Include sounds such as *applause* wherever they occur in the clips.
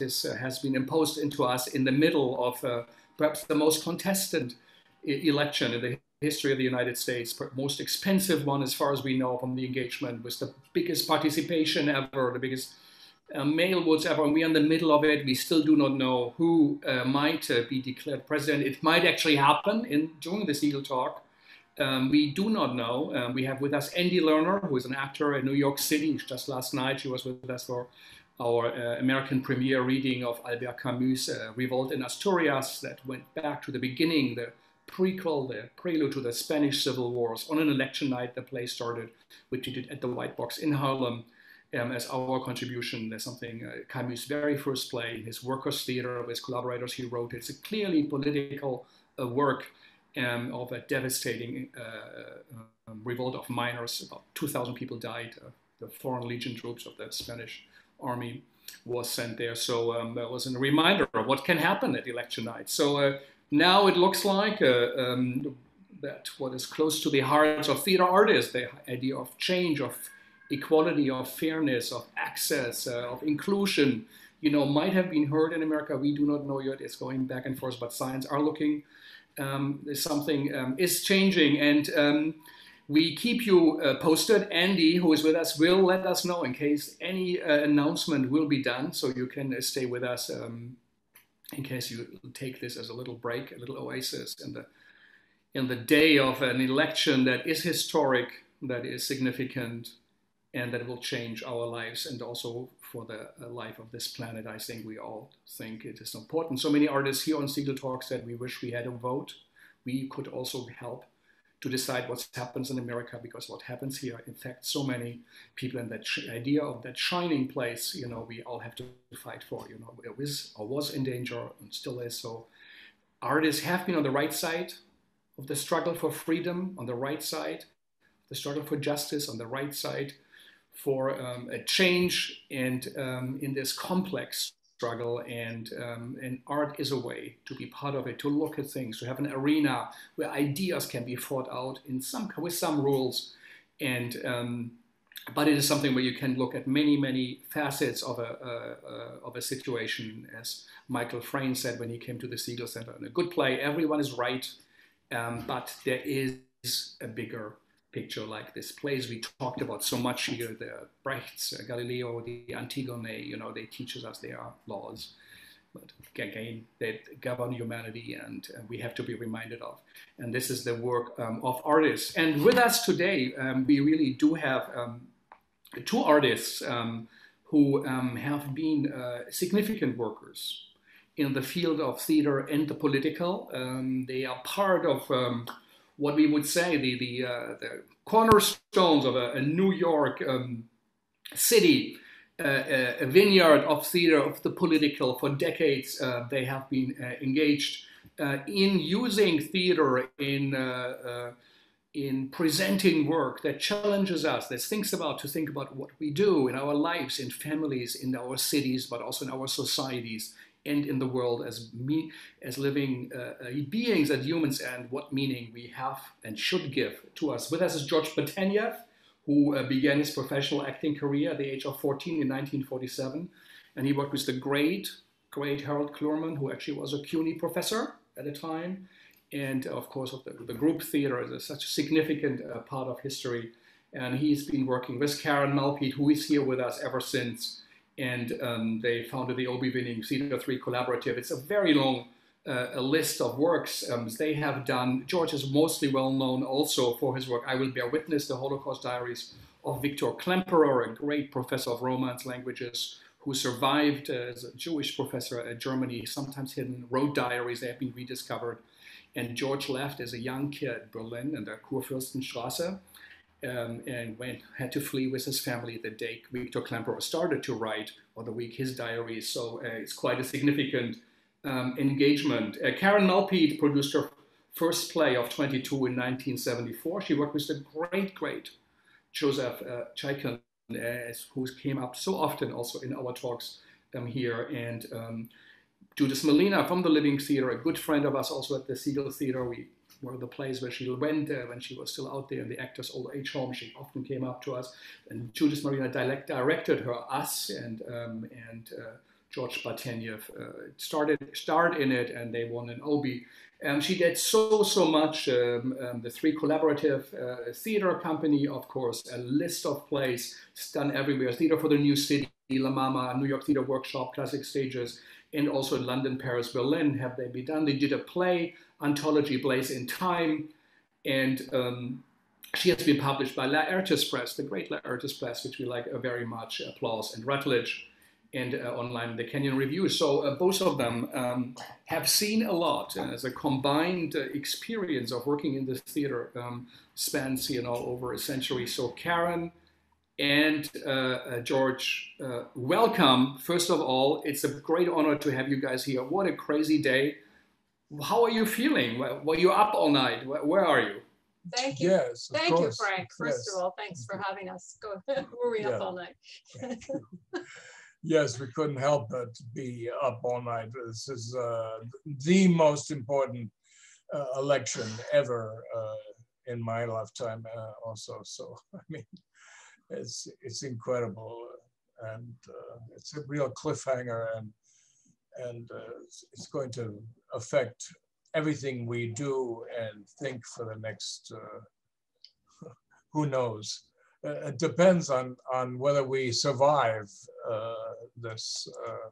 is, uh, has been imposed into us in the middle of uh, perhaps the most contested election in the history of the United States, but most expensive one as far as we know from the engagement, was the biggest participation ever, the biggest uh, mail votes ever, and we're in the middle of it. We still do not know who uh, might uh, be declared president. It might actually happen in during this Segal talk. Um, we do not know. Um, we have with us Andy Lerner, who is an actor in New York City. Just last night, she was with us for our uh, American premiere reading of Albert Camus' uh, Revolt in Asturias, that went back to the beginning, the prequel, the prelude to the Spanish Civil Wars. On an election night, the play started, which we did at the White Box in Harlem. Um, as our contribution. There's something uh, Camus' very first play, his workers' theater with his collaborators he wrote. It's a clearly political uh, work um, of a devastating uh, um, revolt of miners. About 2,000 people died. Uh, the Foreign Legion troops of the Spanish army was sent there. So um, that was a reminder of what can happen at election night. So uh, now it looks like uh, um, that what is close to the hearts of theater artists, the idea of change, of equality, of fairness, of access, uh, of inclusion, you know, might have been heard in America. We do not know yet. It's going back and forth, but signs are looking um, something um, is changing. And um, we keep you uh, posted. Andy, who is with us, will let us know in case any uh, announcement will be done. So you can uh, stay with us um, in case you take this as a little break, a little oasis in the in the day of an election that is historic, that is significant, and that will change our lives and also for the uh, life of this planet. I think we all think it is important. So many artists here on Segal Talk said we wish we had a vote. We could also help to decide what happens in America because what happens here affects so many people and that idea of that shining place, you know, we all have to fight for, you know, it was or was in danger and still is. So artists have been on the right side of the struggle for freedom, on the right side, the struggle for justice, on the right side for um, a change and um, in this complex struggle and um, and art is a way to be part of it to look at things to have an arena where ideas can be fought out in some with some rules. And um, but it is something where you can look at many many facets of a, uh, of a situation. As Michael Frayn said when he came to the Segal Center in a good play everyone is right um, but there is a bigger picture like this plays we talked about so much here, the Brecht's, uh, Galileo, the Antigone, you know, they teach us their laws, but again, that govern humanity and uh, we have to be reminded of. And this is the work um, of artists. And with us today, um, we really do have um, two artists um, who um, have been uh, significant workers in the field of theater and the political. Um, they are part of what we would say the the, uh, the cornerstones of a, a New York um, city, uh, a vineyard of theater of the political. For decades, uh, they have been uh, engaged uh, in using theater in uh, in presenting work that challenges us, that thinks about to think about what we do in our lives, in families, in our cities, but also in our societies, and in the world as me as living uh, uh, beings as humans and what meaning we have and should give to us. With us is George Bartenieff, who uh, began his professional acting career at the age of 14 in 1947, and he worked with the great, great Harold Clurman, who actually was a CUNY professor at the time, and of course the, the group theater is a, such a significant uh, part of history. And he's been working with Karen Malpede, who is here with us ever since and um, they founded the Obie Winning Theater 3 Collaborative. It's a very long uh, a list of works um, they have done. George is mostly well known also for his work, I Will Bear Witness, the Holocaust Diaries of Victor Klemperer, a great professor of Romance languages who survived as a Jewish professor at Germany, sometimes hidden, wrote diaries, they have been rediscovered. And George left as a young kid Berlin and the Kurfürstenstraße um, and went had to flee with his family the day Victor Klemperer started to write, or the week his diary. So uh, it's quite a significant um, engagement. Uh, Karen Malpede produced her first play of 22 in 1974. She worked with the great, great Joseph uh, Chaikin, uh, who came up so often also in our talks um, here, and um, Judith Malina from the Living Theater, a good friend of us also at the Segal Theater. We were the plays where she went uh, when she was still out there in the actors' old age home. She often came up to us, and Judith Malina direct, directed her, us, and um, and uh, George Bartenieff uh, started starred in it, and they won an Obie. Um, she did so so much. Um, um, the three collaborative uh, theater company, of course, a list of plays done everywhere. Theater for the New City, La Mama, New York Theater Workshop, Classic Stages, and also in London, Paris, Berlin. Have they been done? They did a play anthology, Plays in Time, and um, she has been published by Laertes Press, the great Laertes Press, which we like very much. Applause and Routledge and uh, online the Kenyon Review. So uh, both of them um, have seen a lot uh, as a combined uh, experience of working in this theater um, spans you know over a century. So Karen and uh, uh, George, welcome. First of all, it's a great honor to have you guys here. What a crazy day! How are you feeling? Were you up all night? Where are you? Thank you. Yes, Thank course. you, Frank. First yes. of all, thanks for having us. Go. *laughs* Were we yeah. up all night? *laughs* yes, we couldn't help but be up all night. This is uh, the most important uh, election ever uh, in my lifetime, uh, also. So *laughs* I mean, it's it's incredible, and uh, it's a real cliffhanger, and and uh, it's going to affect everything we do and think for the next. *laughs* who knows? Uh, it depends on, on whether we survive uh, this, uh,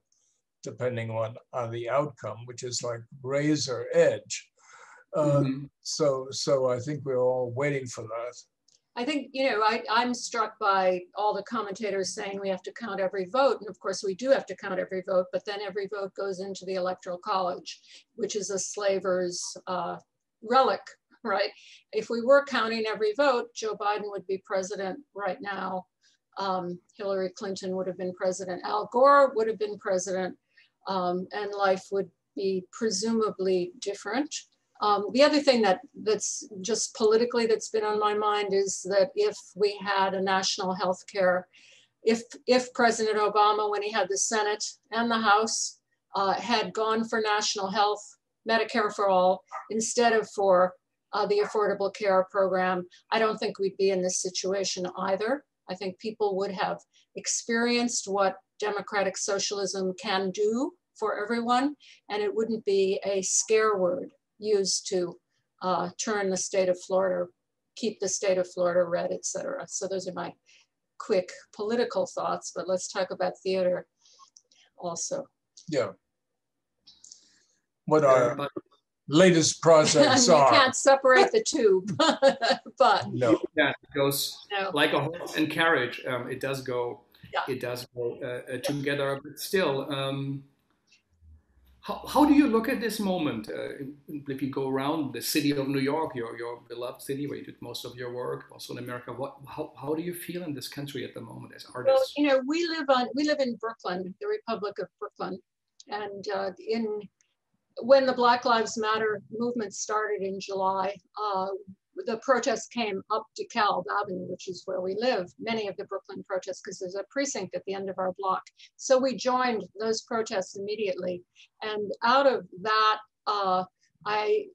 depending on, on the outcome, which is like razor edge. Uh, mm-hmm. So, so I think we're all waiting for that. I think, you know, I, I'm struck by all the commentators saying we have to count every vote. And of course, we do have to count every vote, but then every vote goes into the Electoral College, which is a slaver's uh, relic *laughs* right? If we were counting every vote, Joe Biden would be president right now. Um, Hillary Clinton would have been president. Al Gore would have been president, um, and life would be presumably different. Um, the other thing that that's just politically that's been on my mind is that if we had a national health care, if if President Obama, when he had the Senate and the House, uh, had gone for national health, Medicare for all, instead of for uh, the Affordable Care Program, I don't think we'd be in this situation either. I think people would have experienced what democratic socialism can do for everyone, and it wouldn't be a scare word used to uh, turn the state of Florida, keep the state of Florida red, et cetera. So those are my quick political thoughts, but let's talk about theater also. Yeah. What are latest projects *laughs* you are. can't separate the two, *laughs* but no, yeah, it goes no. like a horse and carriage. Um, it does go, yeah. it does go uh, uh, together. But still, um, how, how do you look at this moment? Uh, if you go around the city of New York, your your beloved city where you did most of your work, also in America, what how, how do you feel in this country at the moment as artists? Well, you know, we live on we live in Brooklyn, the Republic of Brooklyn, and uh, in when the Black Lives Matter movement started in July, uh, the protests came up DeKalb Avenue, which is where we live, many of the Brooklyn protests, because there's a precinct at the end of our block. So we joined those protests immediately. And out of that, uh, I,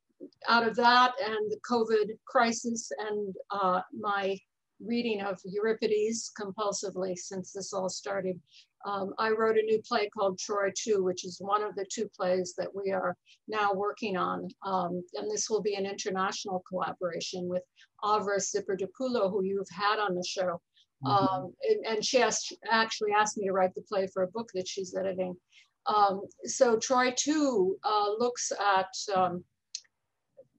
out of that and the COVID crisis and uh, my reading of Euripides compulsively since this all started, um, I wrote a new play called Troy 2, which is one of the two plays that we are now working on. Um, and this will be an international collaboration with Avra Sidiropoulou, who you've had on the show. Mm -hmm. um, and, and, she asked, actually asked me to write the play for a book that she's editing. Um, so Troy 2 uh, looks at um,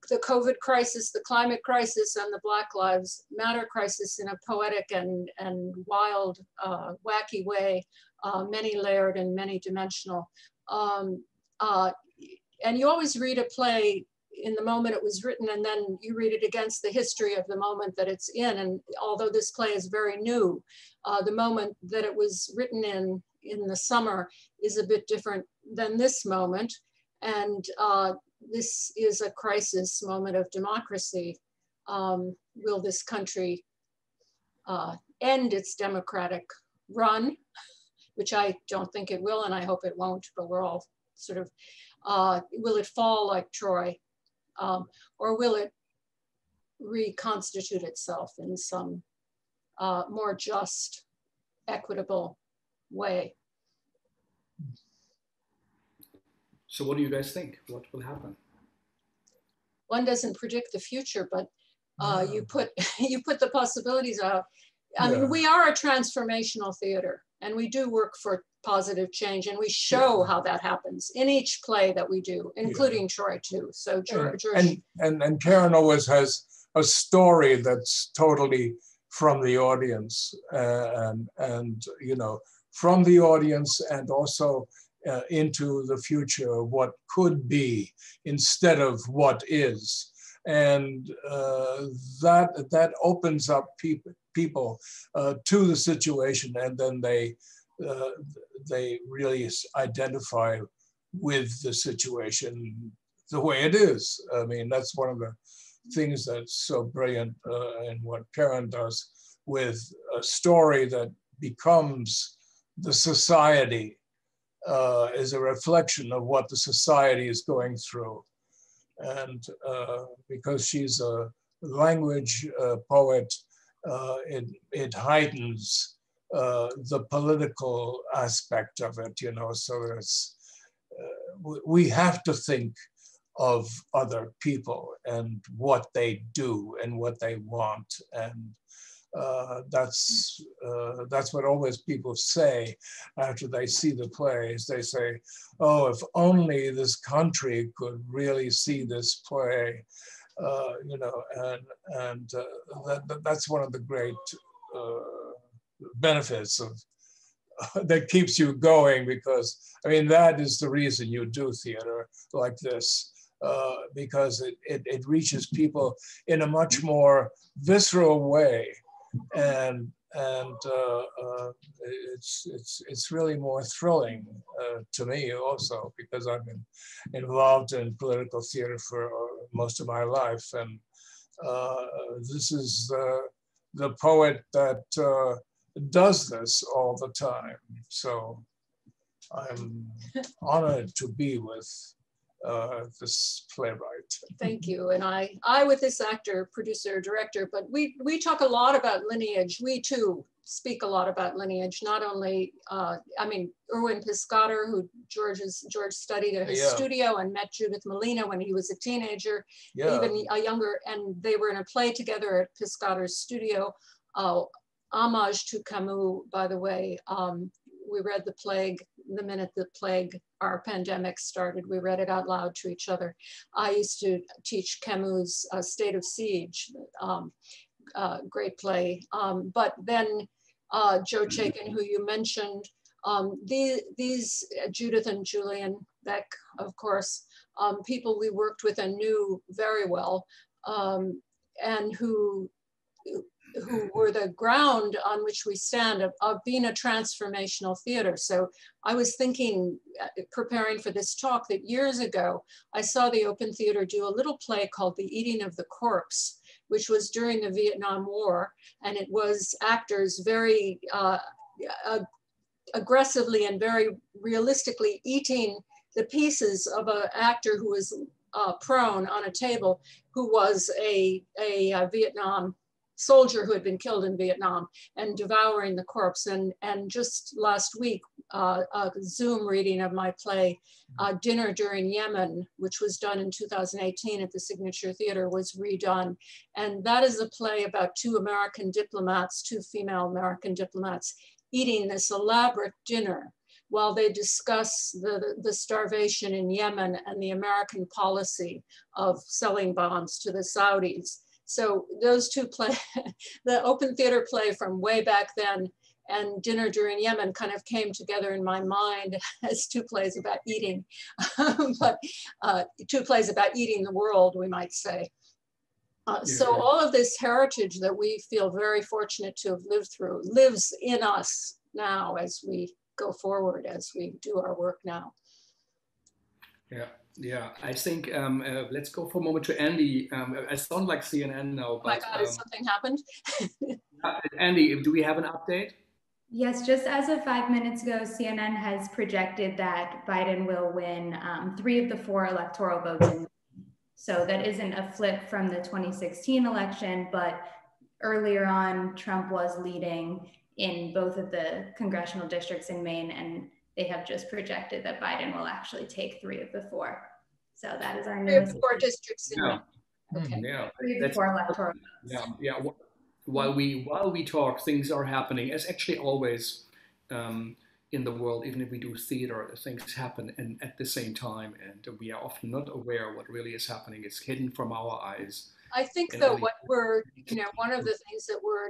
the COVID crisis, the climate crisis, and the Black Lives Matter crisis in a poetic and, and wild, uh, wacky way, uh, many layered and many dimensional. Um, uh, and you always read a play in the moment it was written and then you read it against the history of the moment that it's in. And although this play is very new, uh, the moment that it was written in in the summer is a bit different than this moment. And uh, this is a crisis moment of democracy. Um, will this country uh, end its democratic run, which I don't think it will, and I hope it won't, but we're all sort of, uh, will it fall like Troy? Um, or will it reconstitute itself in some uh, more just, equitable way? So what do you guys think? What will happen? One doesn't predict the future, but uh, you put *laughs* you put the possibilities out. I yeah. mean, we are a transformational theater, and we do work for positive change, and we show yeah. how that happens in each play that we do, including yeah. Troy too. So George, and, and and Karen always has a story that's totally from the audience, uh, and and you know from the audience, and also uh, into the future, what could be instead of what is. And uh, that, that opens up people, people uh, to the situation and then they, uh, they really identify with the situation the way it is. I mean, that's one of the things that's so brilliant uh, in what Karen does with a story that becomes the society uh, is a reflection of what the society is going through. And uh, because she's a language uh, poet, it, it heightens uh, the political aspect of it, you know, so it's, uh, we have to think of other people and what they do and what they want and uh, that's uh, that's what always people say after they see the plays. They say, "Oh, if only this country could really see this play," uh, you know, and and uh, that, that's one of the great uh, benefits of *laughs* that keeps you going because I mean that is the reason you do theater like this. Uh, because it, it, it reaches people in a much more visceral way and and uh, uh, it's it's it's really more thrilling uh, to me also because I've been involved in political theater for uh, most of my life, and uh, this is the the poet that uh, does this all the time. So I'm *laughs* honored to be with uh, this playwright. Thank you. And I, I with this actor, producer, director, but we, we talk a lot about lineage. We too speak a lot about lineage, not only, uh, I mean, Erwin Piscator, who George's, George studied at his yeah. studio and met Judith Malina when he was a teenager, yeah. even a younger, and they were in a play together at Piscator's studio. Uh, homage to Camus, by the way. Um, we read The Plague the minute the plague, our pandemic started. We read it out loud to each other. I used to teach Camus' uh, State of Siege, um, uh, great play. Um, but then uh, Joe Chaikin, who you mentioned, um, the, these uh, Judith and Julian Beck, of course, um, people we worked with and knew very well, um, and who who were the ground on which we stand of, of, being a transformational theater. So I was thinking, uh, preparing for this talk, that years ago, I saw the Open Theater do a little play called The Eating of the Corpse, which was during the Vietnam War. And it was actors very uh, uh, aggressively and very realistically eating the pieces of an actor who was uh, prone on a table, who was a, a, a Vietnam soldier who had been killed in Vietnam and devouring the corpse. And, and just last week, uh, a Zoom reading of my play, uh, Dinner During Yemen, which was done in 2018 at the Signature Theater, was redone. And that is a play about two American diplomats, two female American diplomats, eating this elaborate dinner while they discuss the, the starvation in Yemen and the American policy of selling bombs to the Saudis. So those two play, *laughs* the open theater play from way back then and Dinner During Yemen kind of came together in my mind *laughs* as two plays about eating, *laughs* but uh, two plays about eating the world, we might say. Uh, yeah. So all of this heritage that we feel very fortunate to have lived through lives in us now as we go forward, as we do our work now. Yeah. Yeah, I think um, uh, let's go for a moment to Andy. Um, I sound like CNN now, but oh my God, um, something happened? *laughs* uh, Andy, do we have an update? Yes, just as of five minutes ago, CNN has projected that Biden will win um, three of the four electoral votes. In So that isn't a flip from the 2016 election, but earlier on, Trump was leading in both of the congressional districts in Maine, and they have just projected that Biden will actually take three of the four. So that is our newest. Four districts in Yeah. Okay. Yeah, Three of the four electoral. votes. yeah, yeah. While we while we talk, things are happening. As actually always um, in the world, even if we do theater, things happen and at the same time, and we are often not aware what really is happening. It's hidden from our eyes. I think And though what we're, you know, one of the things that we're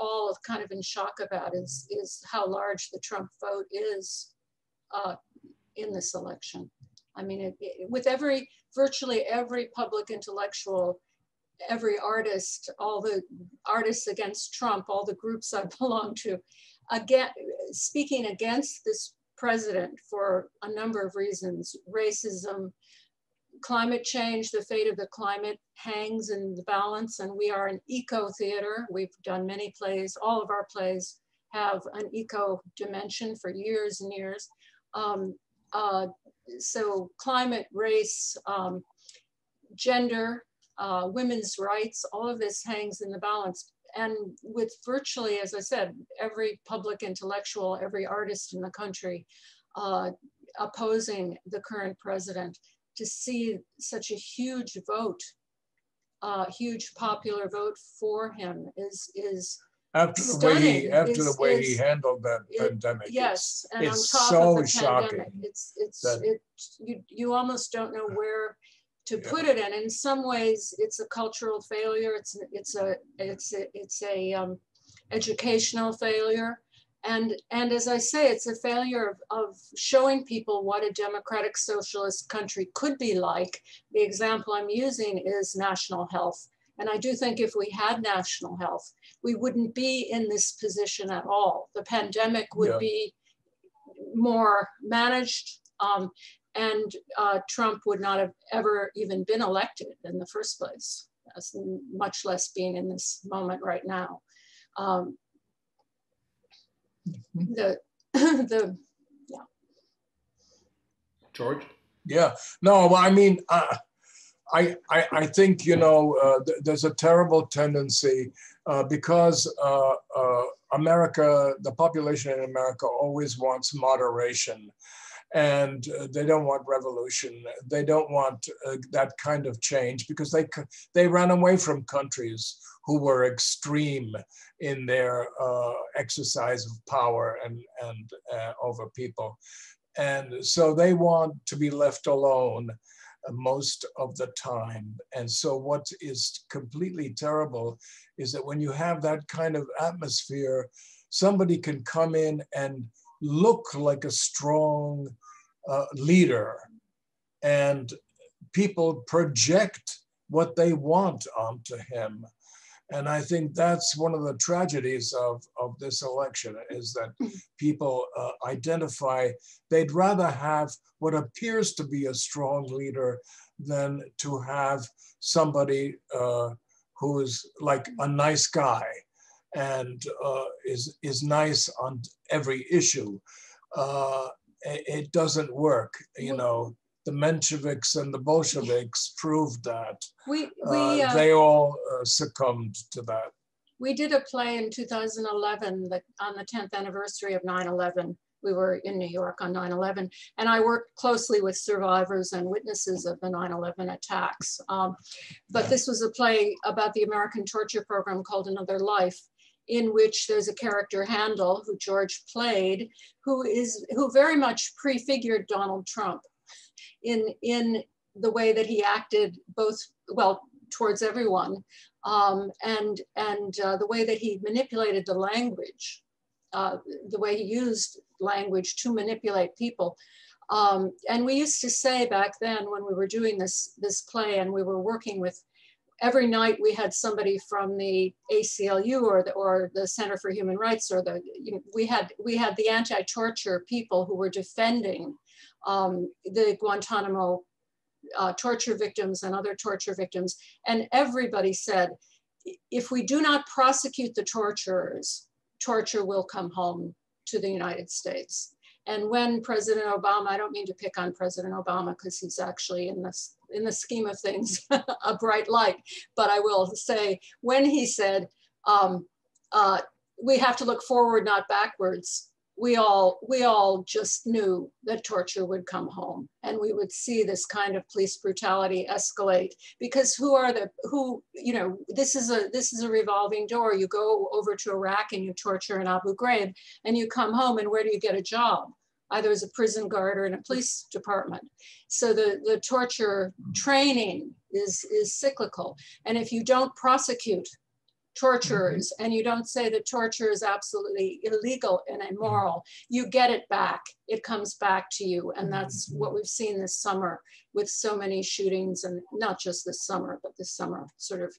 all kind of in shock about is is how large the Trump vote is uh, in this election. I mean, it, it- with every virtually every public intellectual, every artist, all the artists against Trump, all the groups I *laughs* belong to, again speaking against this president for a number of reasons, racism, climate change, the fate of the climate hangs in the balance, and we are an eco theater. We've done many plays, all of our plays have an eco dimension for years and years. Um, uh, so climate, race, um, gender, uh, women's rights, all of this hangs in the balance. And with virtually, as I said, every public intellectual, every artist in the country uh, opposing the current president, to see such a huge vote, uh, huge popular vote for him is is After the way he, after the way he handled that it- pandemic. yes, and on it's top so of the shocking pandemic, it's it's it you you almost don't know where to Yeah. put it. And in some ways, it's a cultural failure. It's it's a it's a it's a um, educational failure. And, and as I say, it's a failure of, of showing people what a democratic socialist country could be like. The example I'm using is national health. And I do think if we had national health, we wouldn't be in this position at all. The pandemic would Yeah. be more managed um, and uh, Trump would not have ever even been elected in the first place, as much less being in this moment right now. Um, the, *clears throat* the, George? Yeah, no, well, I mean, uh, I, I, I think, you know, uh, th- there's a terrible tendency uh, because uh, uh, America, the population in America always wants moderation and uh, they don't want revolution. They don't want uh, that kind of change because they, they ran away from countries who were extreme in their exercise of power and, and over people. And so they want to be left alone most of the time. And so, what is completely terrible is that when you have that kind of atmosphere, somebody can come in and look like a strong uh, leader, and people project what they want onto him. And I think that's one of the tragedies of, of this election is that people uh, identify they'd rather have what appears to be a strong leader than to have somebody uh, who is like a nice guy and uh, is is nice on every issue. Uh, it doesn't work, you know. The Mensheviks and the Bolsheviks proved that. we, Uh, we, uh, they all uh, succumbed to that. we did a play in 2011 that on the 10th anniversary of 9-11 we were in new york on 9-11 and i worked closely with survivors and witnesses of the 9-11 attacks um, but this was a play about the american torture program called another life in which there's a character handel who george played who is who very much prefigured donald trump in in the way that he acted both well towards everyone um, and and uh, the way that he manipulated the language, uh, the way he used language to manipulate people. Um, and we used to say back then when we were doing this this play and we were working with every night we had somebody from the ACLU or the, or the Center for Human Rights or the you know, we had we had the anti-torture people who were defending um, the Guantanamo uh, torture victims and other torture victims. And everybody said, if we do not prosecute the torturers, torture will come home to the United States. And when President Obama, I don't mean to pick on President Obama because he's actually in this in the scheme of things *laughs* a bright light, but I will say when he said um, uh, we have to look forward, not backwards we all we all just knew that torture would come home and we would see this kind of police brutality escalate because who are the who you know this is a this is a revolving door. You go over to iraq and you torture in abu ghraib and you come home and where do you get a job? Either as a prison guard or in a police department. So the the torture training is is cyclical. And if you don't prosecute torturers mm-hmm. and you don't say that torture is absolutely illegal and immoral, you get it back. It comes back to you. And that's mm-hmm. what we've seen this summer with so many shootings and not just this summer, but this summer sort of,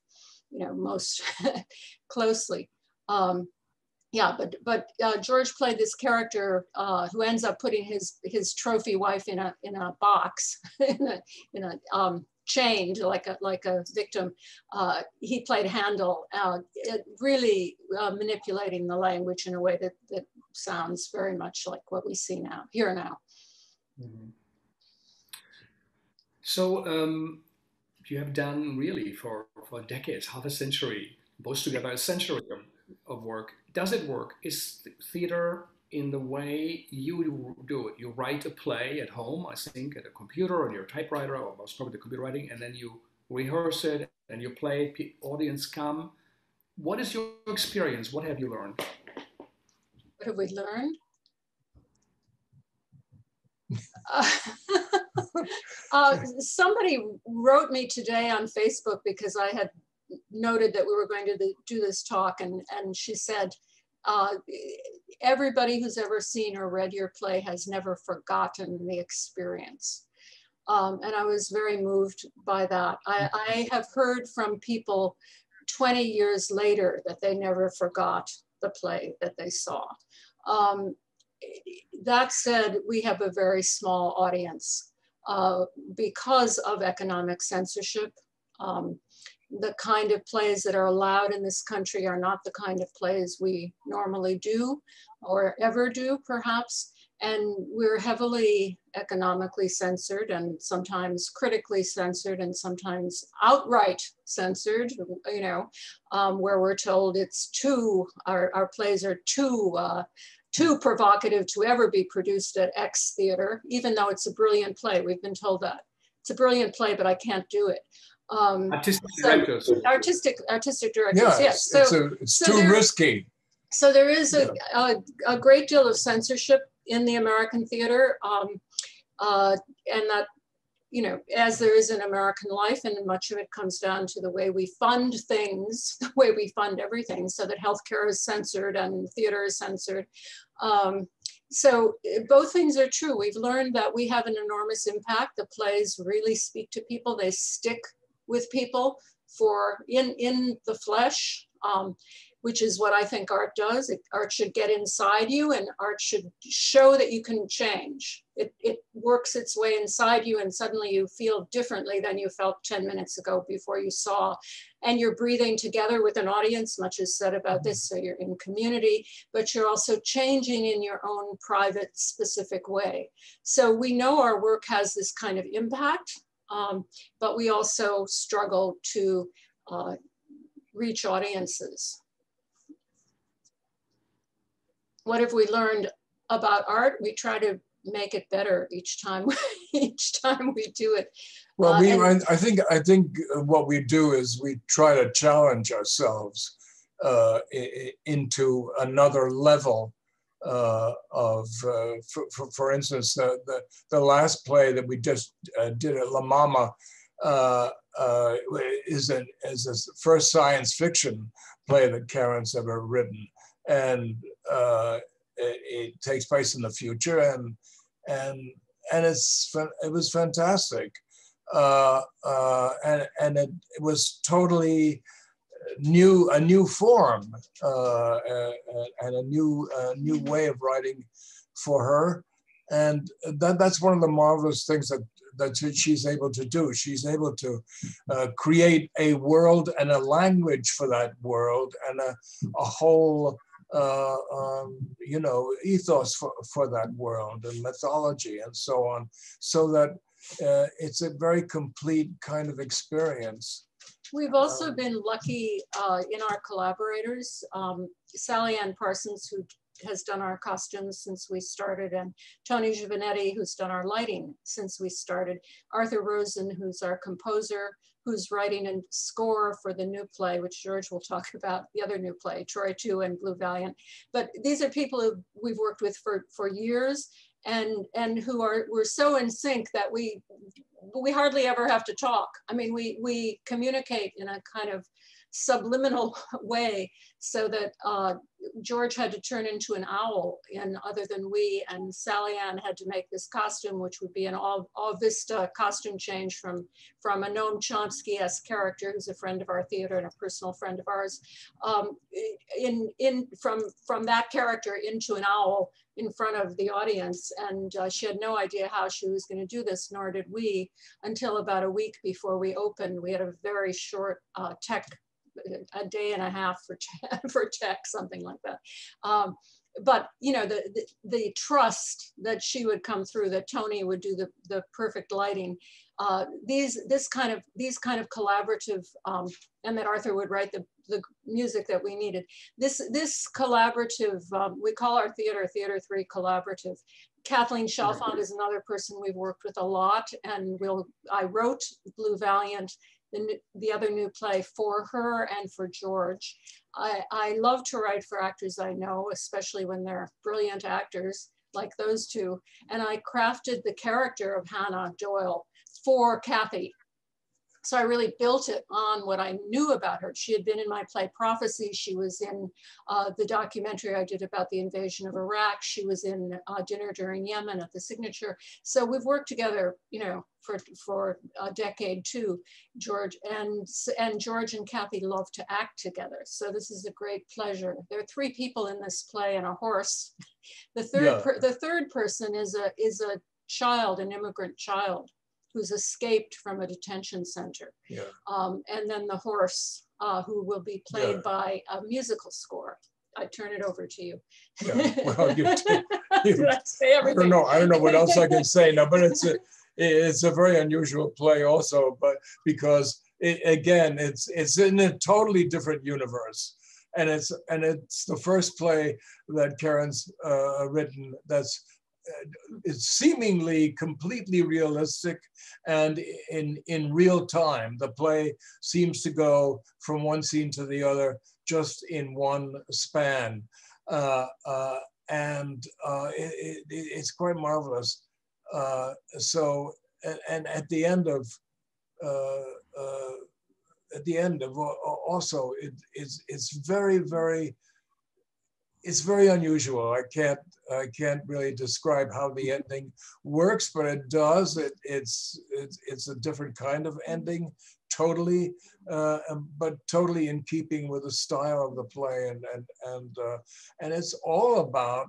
you know, most *laughs* closely. Um, yeah, but but uh, George played this character uh, who ends up putting his his trophy wife in a in a box *laughs* in a in a um, chained like a, like a victim. Uh, he played Handel, uh, really uh, manipulating the language in a way that, that sounds very much like what we see now, here now. Mm -hmm. So um, you have done really for, for decades, half a century, both together a century of, of work. Does it work? Is theater in the way you do it. You write a play at home, I think, at a computer on your typewriter, or most probably the computer writing, and then you rehearse it and you play, audience come. What is your experience? What have you learned? What have we learned? uh, *laughs* uh, somebody wrote me today on Facebook because I had noted that we were going to do this talk, and, and she said, uh, everybody who's ever seen or read your play has never forgotten the experience. Um, and I was very moved by that. I, I, have heard from people 20 years later that they never forgot the play that they saw. Um, that said, we have a very small audience uh, because of economic censorship. Um, the kind of plays that are allowed in this country are not the kind of plays we normally do or ever do, perhaps. And we're heavily economically censored and sometimes critically censored and sometimes outright censored, you know, um, where we're told it's too, our, our plays are too, uh, too provocative to ever be produced at X theater, even though it's a brilliant play. We've been told that. It's a brilliant play, but I can't do it. Um, artistic so directors. Artistic, artistic directors, yeah, yes. So, it's, a, it's so too there, risky. So there is a, yeah. a, a, great deal of censorship in the American theater. Um, uh, and that, you know, as there is in American life, and much of it comes down to the way we fund things, *laughs* the way we fund everything, so that healthcare is censored and theater is censored. Um, so both things are true. We've learned that we have an enormous impact. The plays really speak to people. They stick with people for in, in the flesh, um, which is what I think art does. It, art should get inside you and art should show that you can change. It, it works its way inside you and suddenly you feel differently than you felt 10 minutes ago before you saw. And you're breathing together with an audience, much is said about this, so you're in community, but you're also changing in your own private specific way. So we know our work has this kind of impact um, but we also struggle to uh, reach audiences. What have we learned about art? We try to make it better each time *laughs* each time we do it. Well, we uh, I think I think what we do is we try to challenge ourselves uh, into another level uh, of, uh, for, for, for, instance, the, the, the, last play that we just uh, did at La Mama uh, uh, is, a, is the first science fiction play that Karen's ever written. And uh, it, it, takes place in the future and, and, and it's, it was fantastic. uh, uh, and and it, it was totally new a new form uh, uh, and a new new way of writing for her, and that that's one of the marvelous things that that she's able to do. She's able to uh, create a world and a language for that world and a, a whole uh, um, you know, ethos for, for that world and mythology and so on, so that uh, it's a very complete kind of experience. We've also been lucky uh, in our collaborators. Um, Sally Ann Parsons, who has done our costumes since we started, and Tony Giovanetti, who's done our lighting since we started. Arthur Rosen, who's our composer, who's writing a score for the new play, which George will talk *laughs* about, the other new play, Troy 2 and Blue Valiant. But these are people who we've worked with for, for years and, and who are, we're so in sync that we, we hardly ever have to talk. I mean, we, we communicate in a kind of subliminal *laughs* way so that uh, George had to turn into an owl in Other Than We, and Sally Ann had to make this costume, which would be an all, all Vista costume change from, from a Noam Chomsky-esque character who's a friend of our theater and a personal friend of ours, um, in, in, from, from that character into an owl in front of the audience. And uh, she had no idea how she was gonna do this, nor did we, until about a week before we opened. We had a very short uh, tech a day and a half for *laughs* for tech, something like that. Um, but you know the, the, the trust that she would come through, that Tony would do the the perfect lighting. Uh, these this kind of these kind of collaborative, um, and that Arthur would write the the music that we needed. This this collaborative, um, we call our theater Theater Three Collaborative. Kathleen Chalfant is another person we've worked with a lot, and we'll I wrote Blue Valiant the, the other new play for her and for George. I, I love to write for actors I know, especially when they're brilliant actors like those two. And I crafted the character of Hannah Doyle for Kathy so I really built it on what I knew about her. She had been in my play Prophecy. She was in uh, the documentary I did about the invasion of Iraq. She was in uh, Dinner During Yemen at the Signature. So we've worked together, you know, for, for a decade too, George. And, and George and Kathy love to act together. So this is a great pleasure. There are three people in this play and a horse. The third, yeah. the third person is a, is a child, an immigrant child who's escaped from a detention center. Yeah. Um, and then the horse, uh, who will be played yeah. by a musical score. I turn it over to you. Yeah. Well, you, *laughs* you I, say everything? I don't know. I don't know what else I can say now, but it's a *laughs* it's a very unusual play also, but because it, again, it's it's in a totally different universe. And it's and it's the first play that Karen's uh, written that's is seemingly completely realistic and in in real time. The play seems to go from one scene to the other just in one span. Uh, uh, and uh, it, it, it's quite marvelous. Uh, so and, and, at the end of uh, uh, at the end of also it, it's it's very very it's very unusual. I can't I can't really describe how the ending works, but it does. It, it's it's it's a different kind of ending, totally, uh, um, but totally in keeping with the style of the play, and and and uh, and it's all about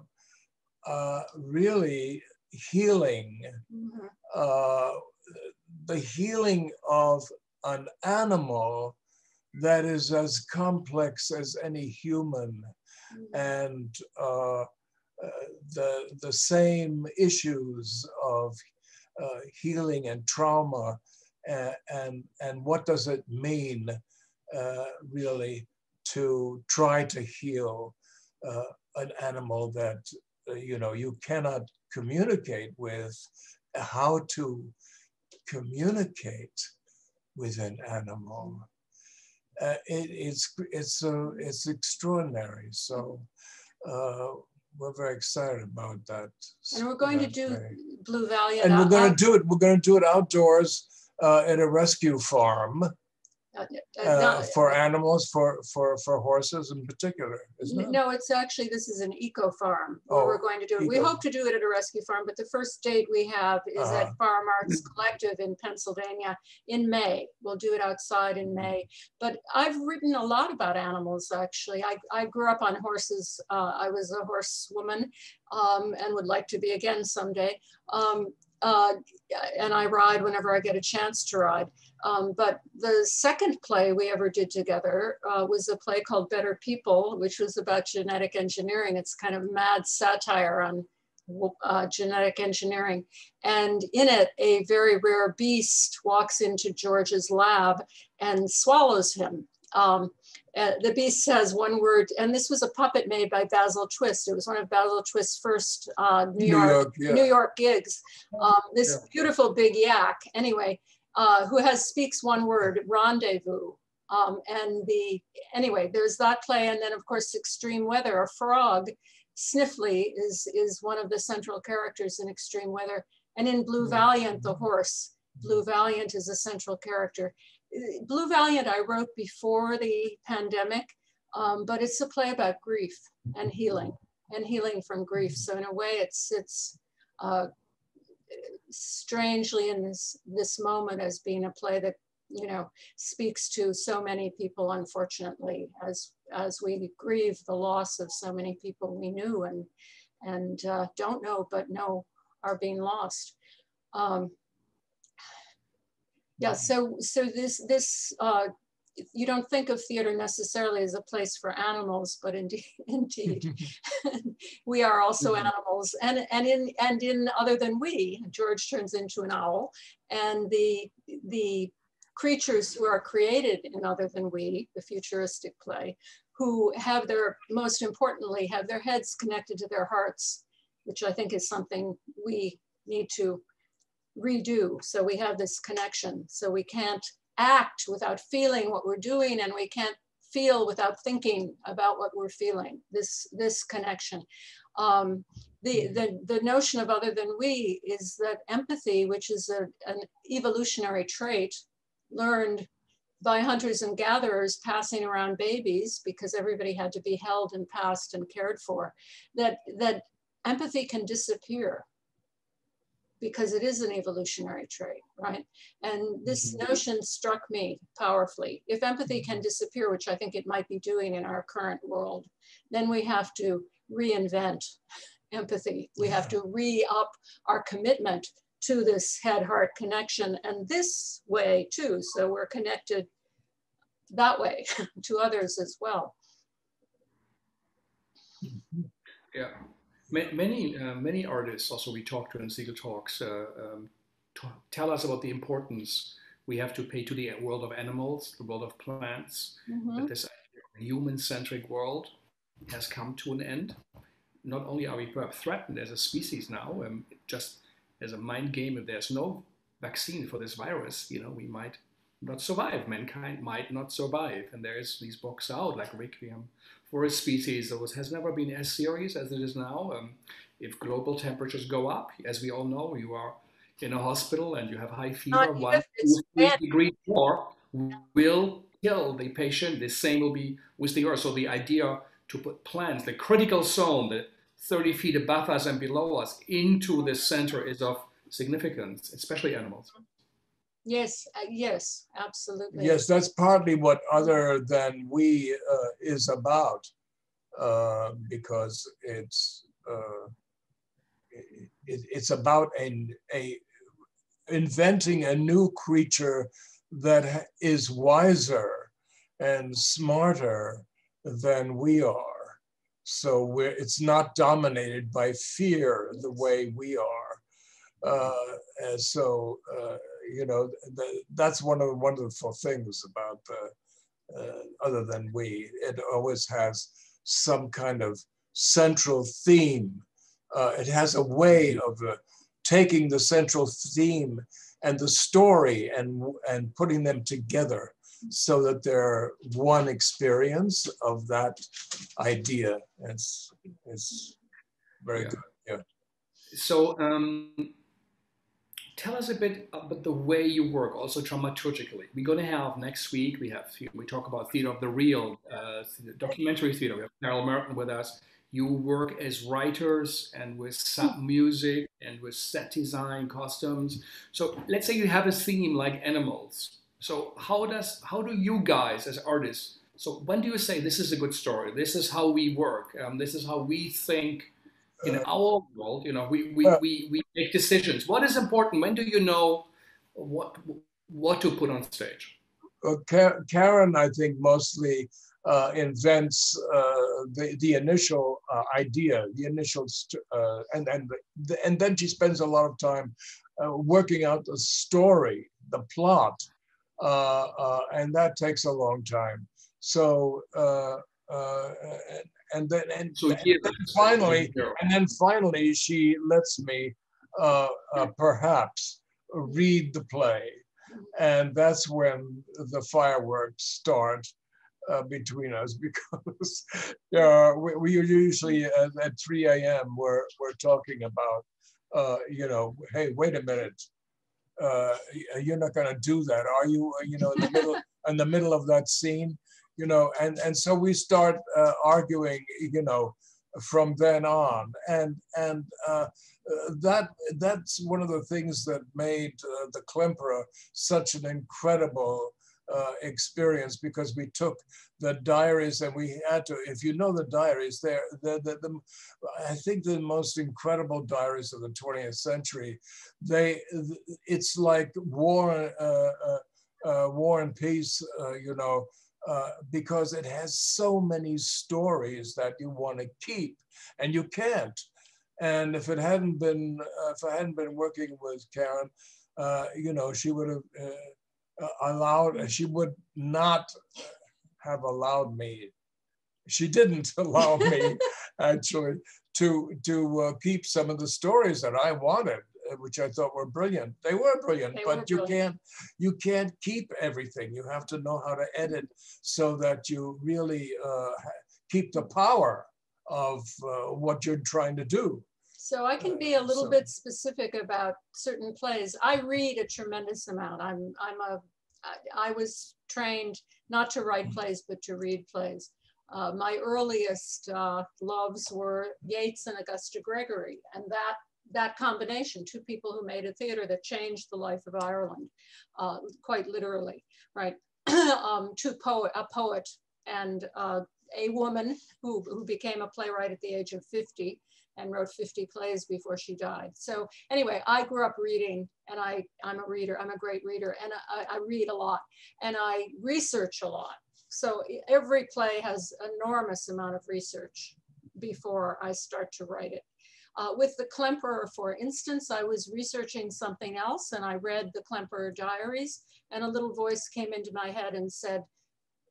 uh, really healing, mm-hmm. Uh, the healing of an animal that is as complex as any human and uh, uh, the, the same issues of uh, healing and trauma and, and, what does it mean uh, really to try to heal an animal that you know you cannot communicate with how to communicate with an animal uh, it, it's it's uh, it's extraordinary. So uh, we're very excited about that. And we're going to do. Blue Valiant. And we're going to do it. We're going to do it outdoors uh, at a rescue farm. Uh, uh, for animals, for for for horses in particular, isn't it? No, it's actually this is an eco farm where oh, we're going to do it. Eco. We hope to do it at a rescue farm, but the first date we have is uh -huh. at Farm Arts Collective in Pennsylvania in May. We'll do it outside in May. But I've written a lot about animals actually. I, I grew up on horses. Uh, I was a horsewoman um, and would like to be again someday. Um, uh, and I ride whenever I get a chance to ride. Um, but the second play we ever did together uh, was a play called Better People, which was about genetic engineering. It's kind of mad satire on uh, genetic engineering. And in it, a very rare beast walks into George's lab and swallows him. Um, uh, the beast says one word, and this was a puppet made by Basil Twist. It was one of Basil Twist's first uh, New, New, York, York yeah. New York gigs. Um, this yeah. beautiful big yak, anyway, uh, who has speaks one word, rendezvous. Um, and the anyway, there's that play, and then of course extreme weather. A frog, Sniffly, is is one of the central characters in extreme weather. And in Blue Valiant, the horse, Blue Valiant is a central character. Blue Valiant I wrote before the pandemic, um, but it's a play about grief and healing and healing from grief. So in a way, it's it's uh, strangely in this this moment as being a play that you know speaks to so many people. Unfortunately, as as we grieve the loss of so many people we knew and and uh, don't know but know are being lost. Um, yeah, so so this this uh, you don't think of theater necessarily as a place for animals, but *laughs* indeed, indeed, *laughs* we are also mm-hmm. animals. And and in and in other than we, George turns into an owl, and the the creatures who are created in other than we, the futuristic play, who have their most importantly have their heads connected to their hearts, which I think is something we need to redo. So we have this connection. So we can't act without feeling what we're doing and we can't feel without thinking about what we're feeling, this, this connection. Um, the, the, the notion of other than we is that empathy, which is a, an evolutionary trait learned by hunters and gatherers passing around babies because everybody had to be held and passed and cared for, that, that empathy can disappear because it is an evolutionary trait, right? And this mm-hmm. notion struck me powerfully. If empathy can disappear, which I think it might be doing in our current world, then we have to reinvent empathy. We have to re-up our commitment to this head-heart connection and this way too. So we're connected that way *laughs* to others as well. Yeah many uh, many artists also we talk to in Segal Talks uh, um, tell us about the importance we have to pay to the world of animals, the world of plants, mm-hmm. that this human-centric world has come to an end. Not only are we perhaps threatened as a species now, um, just as a mind game, if there's no vaccine for this virus, you know, we might not survive. Mankind might not survive. And there's these books out like Requiem for a species that has never been as serious as it is now. Um, if global temperatures go up, as we all know, you are in a hospital and you have high fever, one degree more will kill the patient. The same will be with the earth. So the idea to put plants, the critical zone, the 30 feet above us and below us, into the center is of significance, especially animals. Yes, uh, yes, absolutely. Yes, that's partly what other than we uh, is about, uh, because it's uh, it, it's about a, a inventing a new creature that is wiser and smarter than we are. So we're, it's not dominated by fear the way we are. Uh, and so uh, you know, the, that's one of the wonderful things about the, uh, other than we, it always has some kind of central theme. Uh, it has a way of uh, taking the central theme and the story and, and putting them together so that they're one experience of that idea. It's, it's very yeah. good. Yeah. So um, tell us a bit about the way you work, also dramaturgically. We're going to have next week. We have we talk about theater of the real, uh, documentary theater. We have Carol Martin with us. You work as writers and with music and with set design, costumes. So let's say you have a theme like animals. So how does how do you guys as artists? So when do you say this is a good story? This is how we work. Um, this is how we think in our world, you know, we, we, Uh, we, we make decisions. What is important? When do you know what what to put on stage? uh, Karen, I think, mostly uh, invents uh, the the initial uh, idea, the initial, uh, and and the, and then she spends a lot of time uh, working out the story, the plot, uh, uh, and that takes a long time. So. And- and then and, So and then finally, and then finally she lets me uh, uh, perhaps read the play and that's when the fireworks start uh, between us *laughs* because uh, we, we are usually at, at 3 a.m. We're, we're talking about, uh, you know, hey, wait a minute. Uh, you're not going to do that, are you? Uh, You know, in the middle, *laughs* in the middle of that scene, you know, and and so we start uh, arguing, you know, from then on, and and uh, that that's one of the things that made uh, the Klemperer such an incredible uh, experience because we took the diaries and we had to if you know the diaries they're the, the, the i think the most incredible diaries of the 20th century. They it's like war uh, uh, war and peace you know uh, because it has so many stories that you want to keep and you can't and if it hadn't been, uh, if I hadn't been working with Karen, uh, you know, she would have uh, allowed, she would not have allowed me. She didn't *laughs* allow me *laughs* actually to to uh, keep some of the stories that I wanted, uh, which I thought were brilliant. They were brilliant, They but were you brilliant. can't you can't keep everything. You have to know how to edit so that you really uh, keep the power of uh, what you're trying to do. So I can be a little So- bit specific about certain plays. I read a tremendous amount. I'm I'm a I was trained not to write plays but to read plays. Uh, my earliest uh, loves were Yeats and Augusta Gregory, and that that combination, two people who made a theater that changed the life of Ireland, uh, quite literally, right? *clears throat* um, two poet, a poet and uh, a woman who, who became a playwright at the age of 50 and wrote 50 plays before she died. So anyway, I grew up reading and I, I'm a reader, I'm a great reader and I, I read a lot and I research a lot. So every play has enormous amount of research before I start to write it. Uh, with the Klemperer, for instance, I was researching something else and I read the Klemperer diaries and a little voice came into my head and said,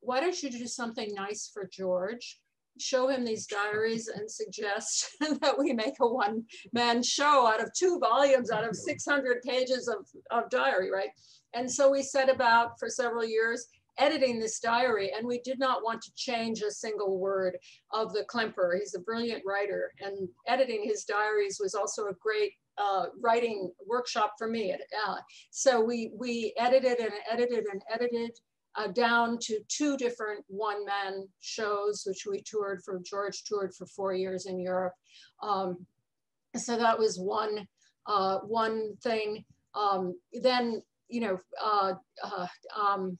why don't you do something nice for George? Show him these diaries and suggest *laughs* that we make a one man show out of two volumes, out of 600 pages of, of diary, right? And so we set about for several years editing this diary and we did not want to change a single word of the Klemperer. He's a brilliant writer and editing his diaries was also a great uh, writing workshop for me. Uh, so we, we edited and edited and edited uh, down to two different one-man shows, which we toured for, George toured for four years in Europe. Um, so that was one, uh, one thing. Um, then, you know, uh, uh, um,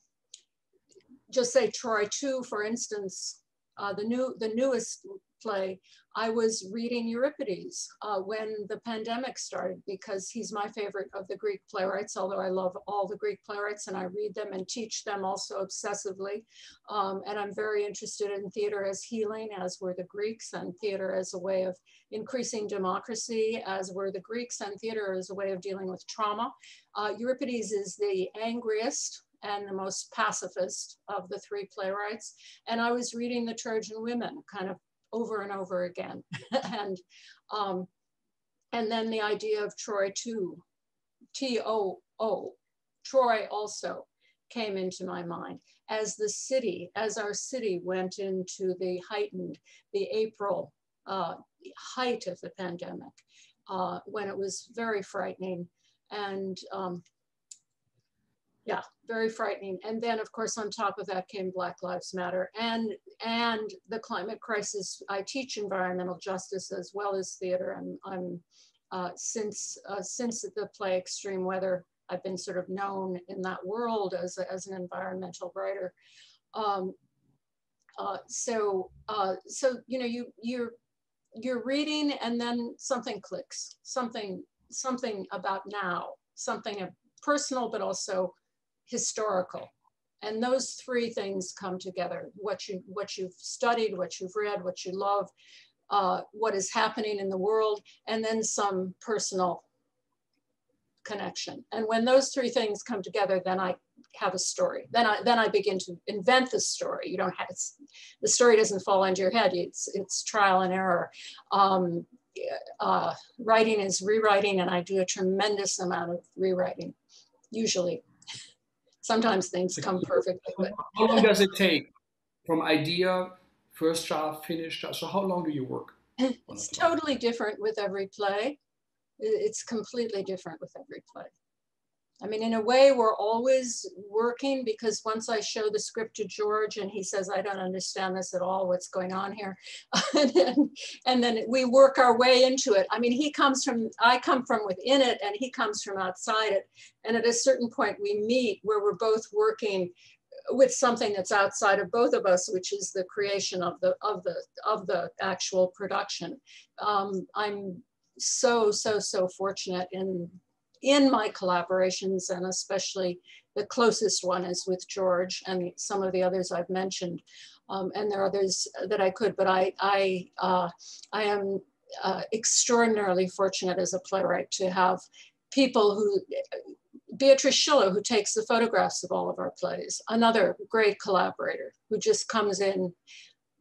just say Troy 2, for instance, uh, the, new, the newest play, I was reading Euripides uh, when the pandemic started because he's my favorite of the Greek playwrights, although I love all the Greek playwrights and I read them and teach them also obsessively. Um, and I'm very interested in theater as healing, as were the Greeks, and theater as a way of increasing democracy, as were the Greeks, and theater as a way of dealing with trauma. Uh, Euripides is the angriest and the most pacifist of the three playwrights. And I was reading the Trojan Women kind of over and over again. *laughs* *laughs* and, um, and then the idea of Troy too, T-O-O, Troy also came into my mind as the city, as our city went into the heightened, the April uh, height of the pandemic, uh, when it was very frightening. And um, yeah, very frightening. And then of course, on top of that came Black Lives Matter and, and the climate crisis. I teach environmental justice as well as theater. And I'm, uh, since, uh, since the play Extreme Weather, I've been sort of known in that world as, a, as an environmental writer. Um, uh, so, uh, so, you know, you, you're, you're reading and then something clicks, something, something about now, something personal, but also historical. And those three things come together, what, you, what you've studied, what you've read, what you love, uh, what is happening in the world, and then some personal connection. And when those three things come together, then I have a story. Then I then I begin to invent the story. You don't have the story doesn't fall into your head. It's it's trial and error. Um, uh, writing is rewriting, and I do a tremendous amount of rewriting. Usually, sometimes things come perfectly. But how long does it take from idea, first draft, finished draft? So how long do you work? It's totally different with every play. It's completely different with every play. I mean, in a way, we're always working because once I show the script to George and he says, I don't understand this at all, what's going on here? *laughs* and, then, and then we work our way into it. I mean, he comes from, I come from within it and he comes from outside it. And at a certain point we meet where we're both working with something that's outside of both of us, which is the creation of the, of the, of the actual production. Um, I'm so, so, so fortunate in in my collaborations, and especially the closest one is with George and some of the others I've mentioned. Um, and there are others that I could, but I, I, uh, I am uh, extraordinarily fortunate as a playwright to have people who, Beatriz Schiller, who takes the photographs of all of our plays, another great collaborator who just comes in,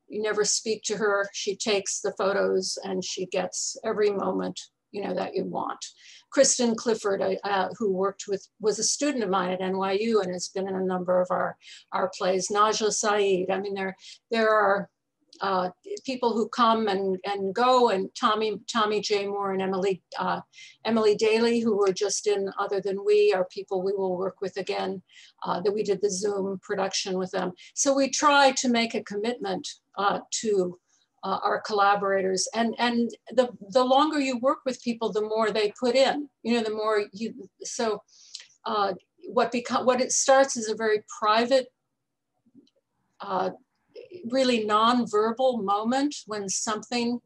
you never speak to her, she takes the photos and she gets every moment you know, that you want. Kristen Clifford, uh, who worked with, was a student of mine at NYU and has been in a number of our, our plays. Najla Said, I mean, there, there are uh, people who come and, and go and Tommy, Tommy J. Moore and Emily, uh, Emily Daly, who were just in Other Than We, are people we will work with again, uh, that we did the Zoom production with them. So we try to make a commitment uh, to uh, our collaborators. And, and the, the longer you work with people, the more they put in, you know, the more you, so uh, what, become, what it starts as a very private, uh, really non-verbal moment when something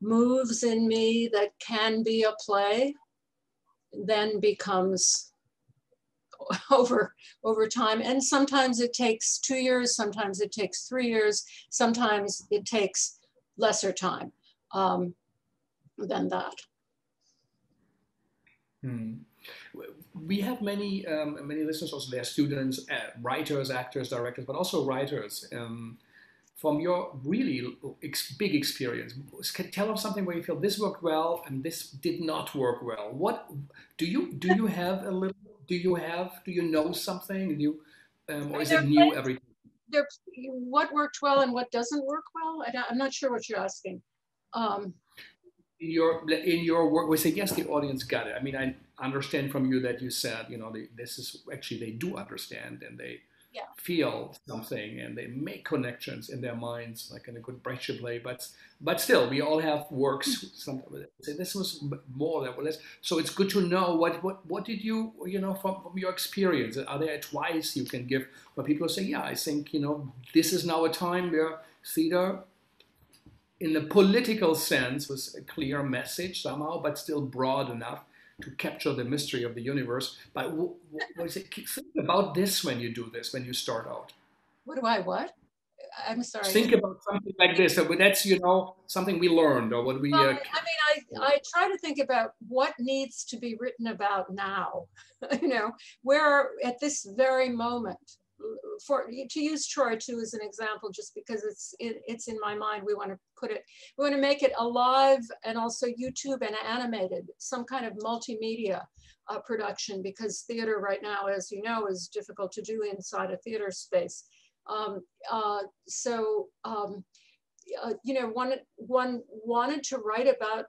moves in me that can be a play, then becomes *laughs* over over time and sometimes it takes two years sometimes it takes three years sometimes it takes lesser time um, than that hmm. we have many um, many listeners also they're students uh, writers actors directors but also writers um, from your really big experience, tell us something where you feel this worked well and this did not work well. What do you do? You have a little do you have? Do you know something? Do you, um, or is it new every? There, what worked well and what doesn't work well? I, am not sure what you're asking. Um, in your in your work, we say yes, the audience got it. I mean, I understand from you that you said, you know, they, this is actually they do understand and they yeah. feel something and they make connections in their minds, like in a good Brecht play. But but still, we all have works. Mm-hmm. Some say this was more that less. So it's good to know what what what did you you know from, from your experience. Are there advice you can give where people say, yeah, I think you know this is now a time where theater. In the political sense, was a clear message somehow, but still broad enough to capture the mystery of the universe. But what, what is it? Think about this when you do this, when you start out. What do I what? I'm sorry. Think about something like this. That's you know something we learned or what we. Well, uh, I mean, I I try to think about what needs to be written about now. *laughs* you know, where at this very moment for to use Troy too as an example, just because it's it, it's in my mind, we want to put it, we want to make it alive and also YouTube and animated, some kind of multimedia uh, production, because theater right now, as you know, is difficult to do inside a theater space. Um, uh, so um, uh, you know, one one wanted to write about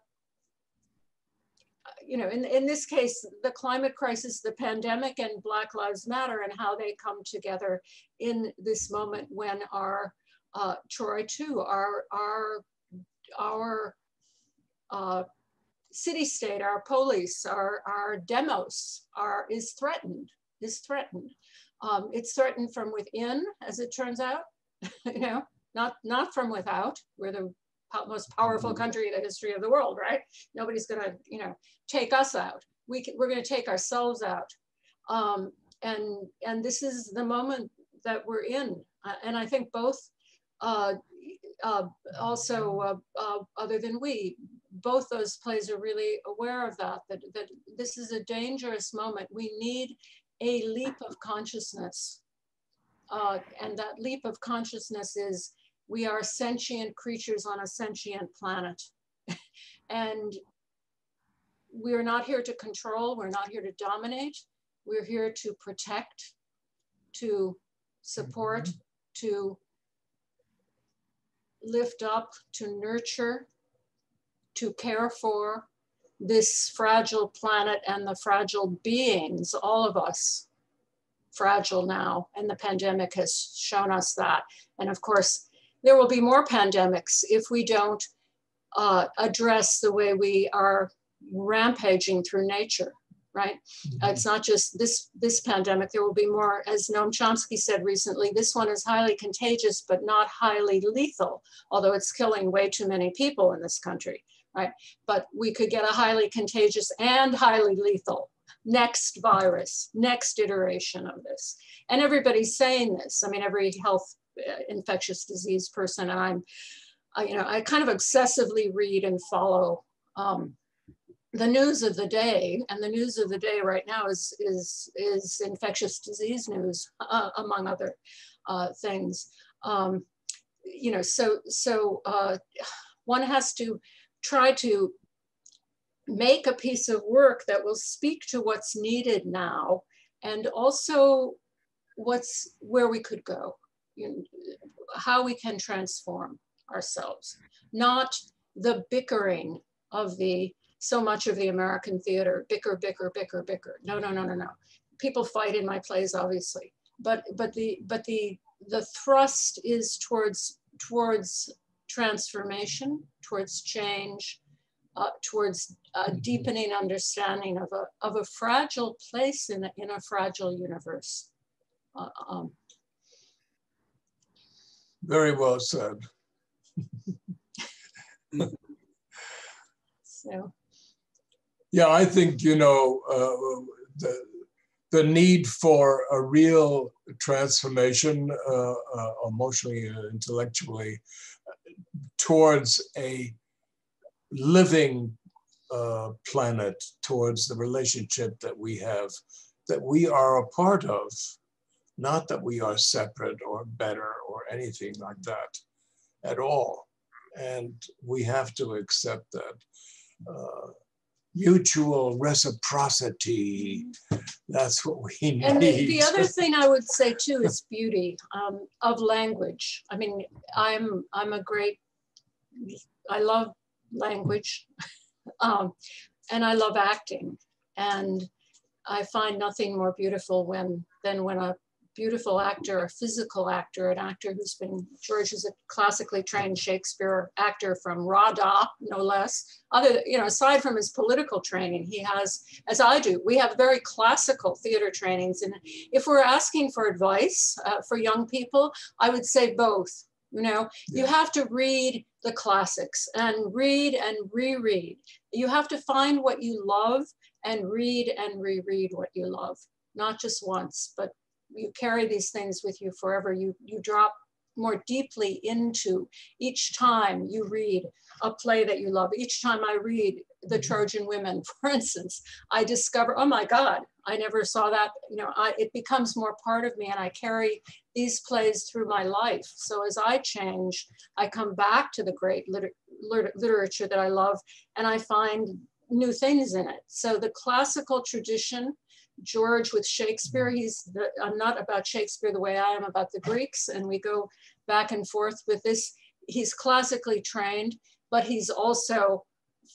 you know, in, in this case, the climate crisis, the pandemic, and Black Lives Matter, and how they come together in this moment when our uh, Troy too, our our our uh, city state, our police, our our demos are is threatened. Is threatened. Um, it's threatened from within, as it turns out. *laughs* you know, not not from without, where the most powerful country in the history of the world, right? Nobody's gonna, you know, take us out. We can, we're gonna take ourselves out. Um, and, and this is the moment that we're in. Uh, and I think both, uh, uh, also, uh, uh, other than we, both those plays are really aware of that, that, that this is a dangerous moment. We need a leap of consciousness. Uh, and that leap of consciousness is we are sentient creatures on a sentient planet. *laughs* and we're not here to control, we're not here to dominate, we're here to protect, to support, mm-hmm. to lift up, to nurture, to care for this fragile planet and the fragile beings, all of us fragile now. And the pandemic has shown us that. And of course, there will be more pandemics if we don't uh, address the way we are rampaging through nature, right? Uh, It's not just this, this pandemic, there will be more, as Noam Chomsky said recently, this one is highly contagious, but not highly lethal, although it's killing way too many people in this country, right? But we could get a highly contagious and highly lethal next virus, next iteration of this. And everybody's saying this. I mean, every health infectious disease person, and I'm, I, you know, I kind of obsessively read and follow um, the news of the day, and the news of the day right now is is is infectious disease news, uh, among other uh, things. Um, you know, so so uh, one has to try to make a piece of work that will speak to what's needed now, and also what's where we could go, how we can transform ourselves, not the bickering of the so much of the American theater, bicker, bicker, bicker, bicker. No, no, no, no, no. People fight in my plays, obviously, but but the but the the thrust is towards towards transformation, towards change, uh, towards a deepening understanding of a of a fragile place in a, in a fragile universe. Uh, um, Very well said. *laughs* so Yeah, I think, you know, uh, the, the need for a real transformation, uh, uh, emotionally and intellectually, towards a living uh, planet, towards the relationship that we have, that we are a part of, not that we are separate or better or anything like that at all. And we have to accept that. Uh, mutual reciprocity. That's what we need. And the, the other thing I would say too is beauty um, of language. I mean, I'm I'm a great, I love language, *laughs* um, and I love acting, and I find nothing more beautiful when than when a beautiful actor, a physical actor, an actor who's been, George is a classically trained Shakespeare actor from RADA, no less. Other, you know, aside from his political training, he has, as I do, we have very classical theater trainings. And if we're asking for advice uh, for young people, I would say both. You know, yeah. you have to read the classics and read and reread. You have to find what you love and read and reread what you love, not just once, but you carry these things with you forever. You, you drop more deeply into each time you read a play that you love. Each time I read The mm-hmm. Trojan Women, *laughs* for instance, I discover, oh my God, I never saw that. You know, I, it becomes more part of me and I carry these plays through my life. So as I change, I come back to the great liter liter literature that I love and I find new things in it. So the classical tradition George with Shakespeare. He's the, I'm not about Shakespeare the way I am about the Greeks, and we go back and forth with this. He's classically trained, but he's also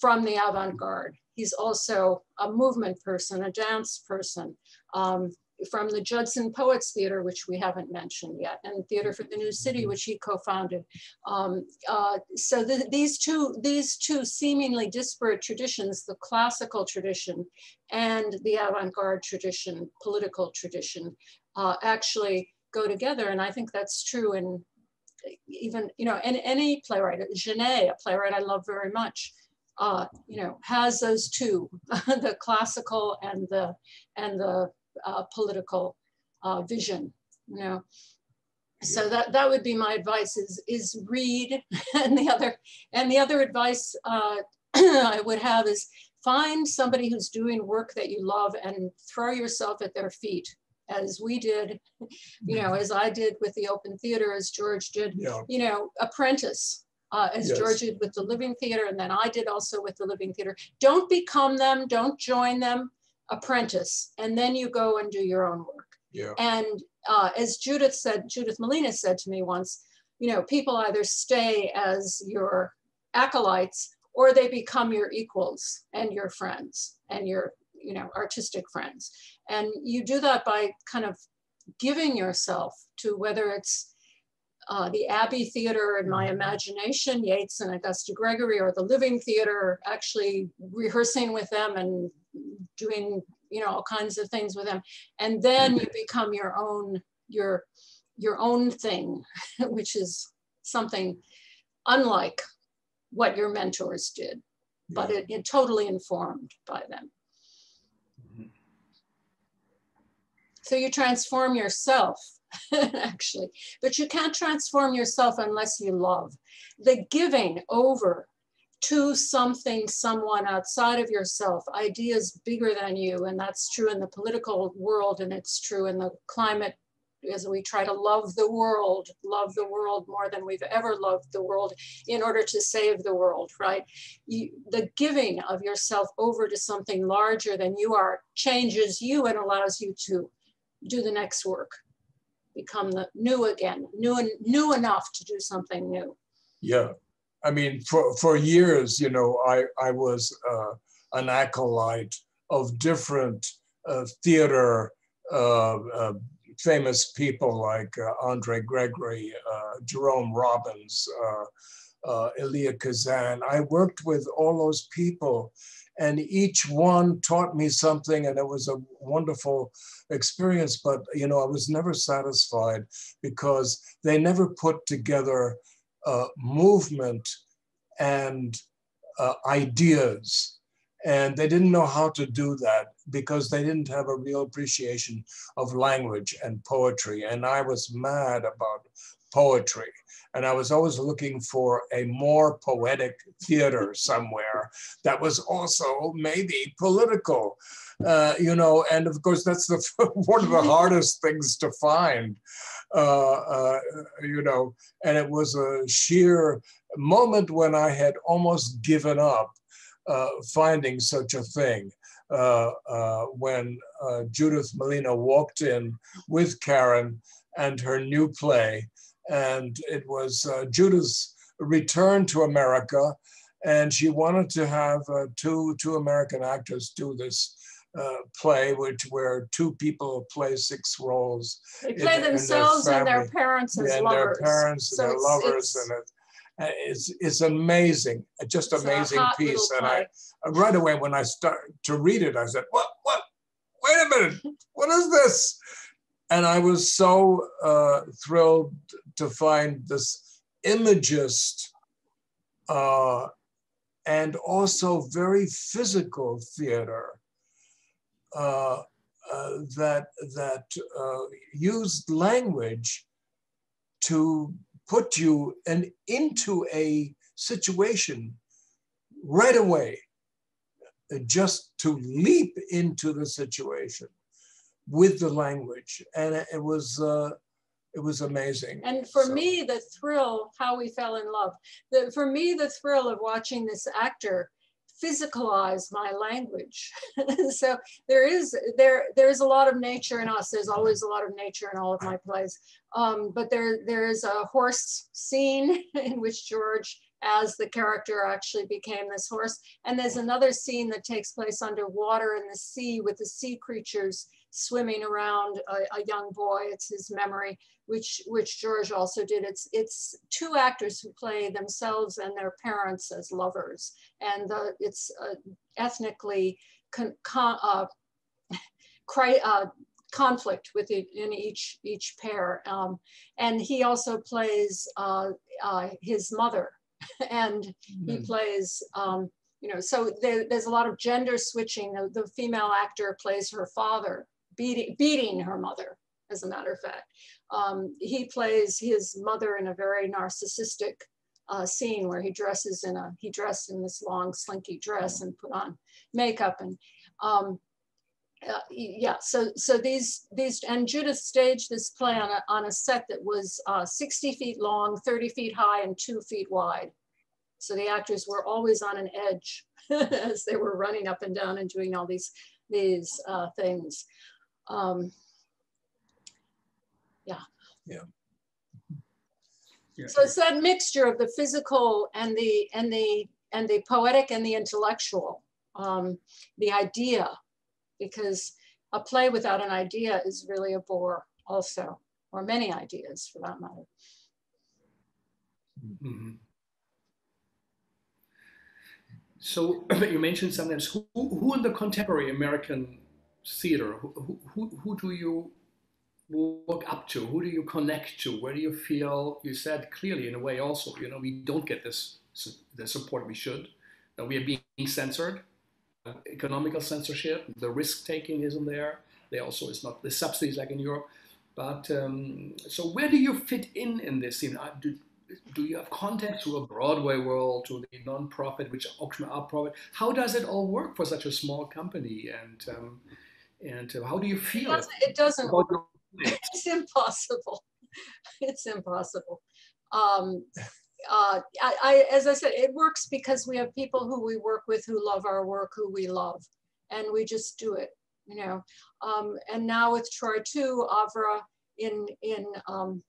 from the avant-garde. He's also a movement person, a dance person, um, from the Judson Poets Theater, which we haven't mentioned yet, and Theater for the New City, which he co-founded. Um, uh, so the, these two, these two seemingly disparate traditions, the classical tradition and the avant-garde tradition, political tradition, uh, actually go together. And I think that's true in even, you know, and any playwright, Genet, a playwright I love very much, uh, you know, has those two, *laughs* the classical and the, and the uh, political uh, vision, you know. So that, that would be my advice is, is read *laughs* and the other, and the other advice uh, *clears throat* I would have is find somebody who's doing work that you love and throw yourself at their feet as we did, you know, as I did with the open theater, as George did, Yeah. you know, apprentice. Uh, as Yes. George did with the Living Theater, and then I did also with the Living Theater. Don't become them, don't join them, apprentice, and then you go and do your own work. Yeah. And uh, as Judith said, Judith Malina said to me once, you know, people either stay as your acolytes or they become your equals and your friends and your, you know, artistic friends. And you do that by kind of giving yourself to whether it's uh, the Abbey Theater in my imagination, Yeats and Augusta Gregory, or the Living Theater, actually rehearsing with them and doing, you know, all kinds of things with them. And then you become your own, your, your own thing, *laughs* which is something unlike what your mentors did, but it, it totally informed by them. Mm-hmm. So you transform yourself, *laughs* actually, but you can't transform yourself unless you love. The giving over to something, someone outside of yourself, ideas bigger than you, and that's true in the political world, and it's true in the climate as we try to love the world, love the world more than we've ever loved the world in order to save the world, right? You, the giving of yourself over to something larger than you are changes you and allows you to do the next work, become the new again, new and new enough to do something new. Yeah. I mean, for, for years, you know, I, I was uh, an acolyte of different uh, theater uh, uh, famous people like uh, Andre Gregory, uh, Jerome Robbins, Elia Kazan. I worked with all those people, and each one taught me something, and it was a wonderful experience. But you know, I was never satisfied because they never put together uh, movement and uh, ideas. And they didn't know how to do that because they didn't have a real appreciation of language and poetry. And I was mad about poetry. And I was always looking for a more poetic theater somewhere that was also maybe political, uh, you know. And of course, that's the *laughs* one of the hardest things to find, you know. And it was a sheer moment when I had almost given up uh, finding such a thing. Uh, uh, when uh, Judith Malina walked in with Karen and her new play, and it was uh, Judith's return to America, and she wanted to have uh, two two American actors do this play, which where two people play six roles. They in- play in their themselves and their parents as and lovers. their parents and So their it's- lovers, it's- and it, uh, it's it's amazing, just it's amazing piece. And I right away when I start to read it, I said, "What? What? Wait a minute! What is this?" And I was so uh, thrilled to find this imagist uh, and also very physical theater uh, uh, that that uh, used language to put you and into a situation right away, uh, just to leap into the situation with the language, and it it was uh, it was amazing. And for So- me, the thrill, how we fell in love, the, for me, the thrill of watching this actor physicalize my language. *laughs* so there is there there's a lot of nature in us. There's always a lot of nature in all of my plays. Um, but there there is a horse scene *laughs* in which George as the character actually became this horse. And there's another scene that takes place underwater in the sea with the sea creatures swimming around a, a young boy. It's his memory, which which George also did. It's it's two actors who play themselves and their parents as lovers, and uh, it's uh, ethnically con, con, uh, cri, uh, conflict within each each pair. Um, and he also plays uh, uh, his mother, *laughs* and he mm. plays. Um, you know, so there, there's a lot of gender switching. The, the, female actor plays her father, beating beating her mother. As a matter of fact, um, he plays his mother in a very narcissistic uh, scene where he dresses in a he dressed in this long slinky dress and put on makeup and um, uh, yeah, so so these these and Judith staged this play on a, on a set that was uh, 60 feet long, 30 feet high, and two feet wide. So the actors were always on an edge *laughs* as they were running up and down and doing all these these uh, things. Um, yeah. Yeah. So it's that mixture of the physical and the and the and the poetic and the intellectual, um, the idea because a play without an idea is really a bore also, or many ideas for that matter. Mm -hmm. So *clears throat* you mentioned sometimes who, who in the contemporary American theater, who, who, who do you look up to? Who do you connect to? Where do you feel, you said clearly in a way also, you know, we don't get this the support we should, that we are being censored economical censorship. The risk taking isn't there. There also is not the subsidies like in Europe. But um, so where do you fit in in this scene? Uh, do, do you have contact to a Broadway world, to the non-profit, which auction out profit? How does it all work for such a small company? And um, and how do you feel? It doesn't. It doesn't. *laughs* It's impossible. *laughs* It's impossible. Um, uh, I, I, as I said, it works because we have people who we work with who love our work, who we love, and we just do it, you know. Um, and now with Troy too, Avra in in um,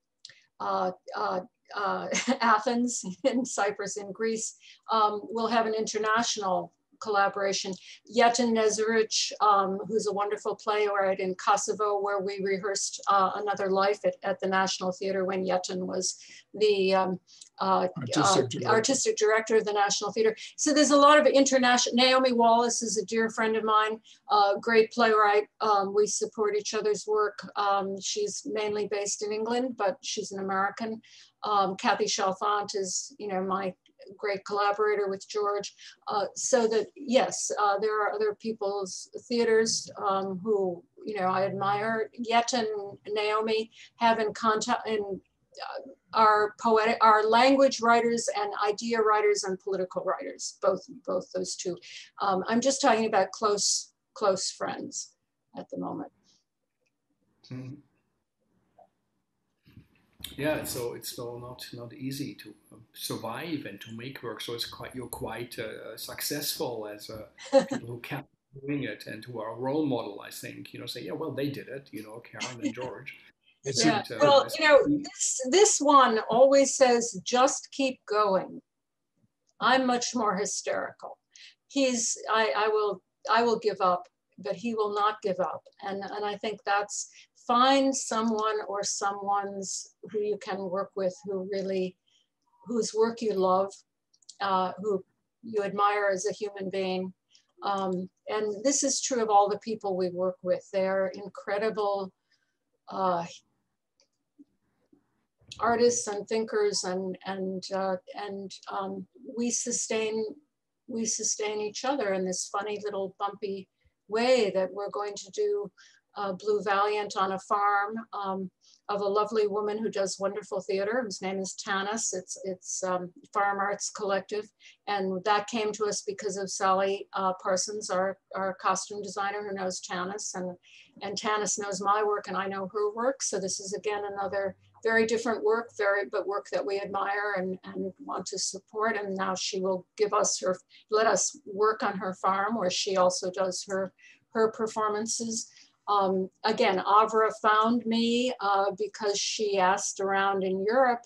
uh, uh, uh *laughs* Athens, in Cyprus, in Greece, um, we'll have an international collaboration. Jeton Neziraj, um, who's a wonderful playwright in Kosovo, where we rehearsed uh, Another Life at, at, the National Theater when Jeton was the um, uh, artistic, uh, director. artistic, director. of the National Theater. So there's a lot of international, Naomi Wallace is a dear friend of mine, uh, great playwright. Um, we support each other's work. Um, she's mainly based in England, but she's an American. Um, Kathy Chalfant is, you know, my great collaborator with George. Uh, so that, yes, uh, there are other people's theaters um, who, you know, I admire. Yet and Naomi have in contact and uh, are poetic, are language writers and idea writers and political writers, both, both those two. Um, I'm just talking about close, close friends at the moment. Mm -hmm. Yeah, so it's still not not easy to um, survive and to make work. So it's quite you're quite uh, successful as a *laughs* people who kept doing it and who are a role model. I think you know say yeah, well they did it. You know, Karen and *laughs* George. yeah. uh, well, you know, this this one always says just keep going. I'm much more hysterical. He's I I will I will give up, but he will not give up, and and I think that's find someone or someone's who you can work with who really, whose work you love, uh, who you admire as a human being. Um, and this is true of all the people we work with. They're incredible uh, artists and thinkers and, and, uh, and um, we sustain we sustain each other in this funny little bumpy way that we're going to do uh, Blue Valiant on a farm um, of a lovely woman who does wonderful theater, whose name is Tannis. It's, it's um, Farm Arts Collective. And that came to us because of Sally uh, Parsons, our, our costume designer who knows Tannis. And, and Tannis knows my work and I know her work. So this is again another very different work, very but work that we admire and, and want to support. And now she will give us her, let us work on her farm where she also does her, her performances. Um, again, Avra found me uh, because she asked around in Europe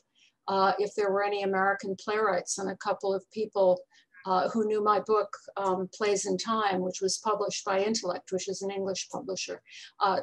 uh, if there were any American playwrights and a couple of people uh, who knew my book, um, Plays in Time, which was published by Intellect, which is an English publisher, uh,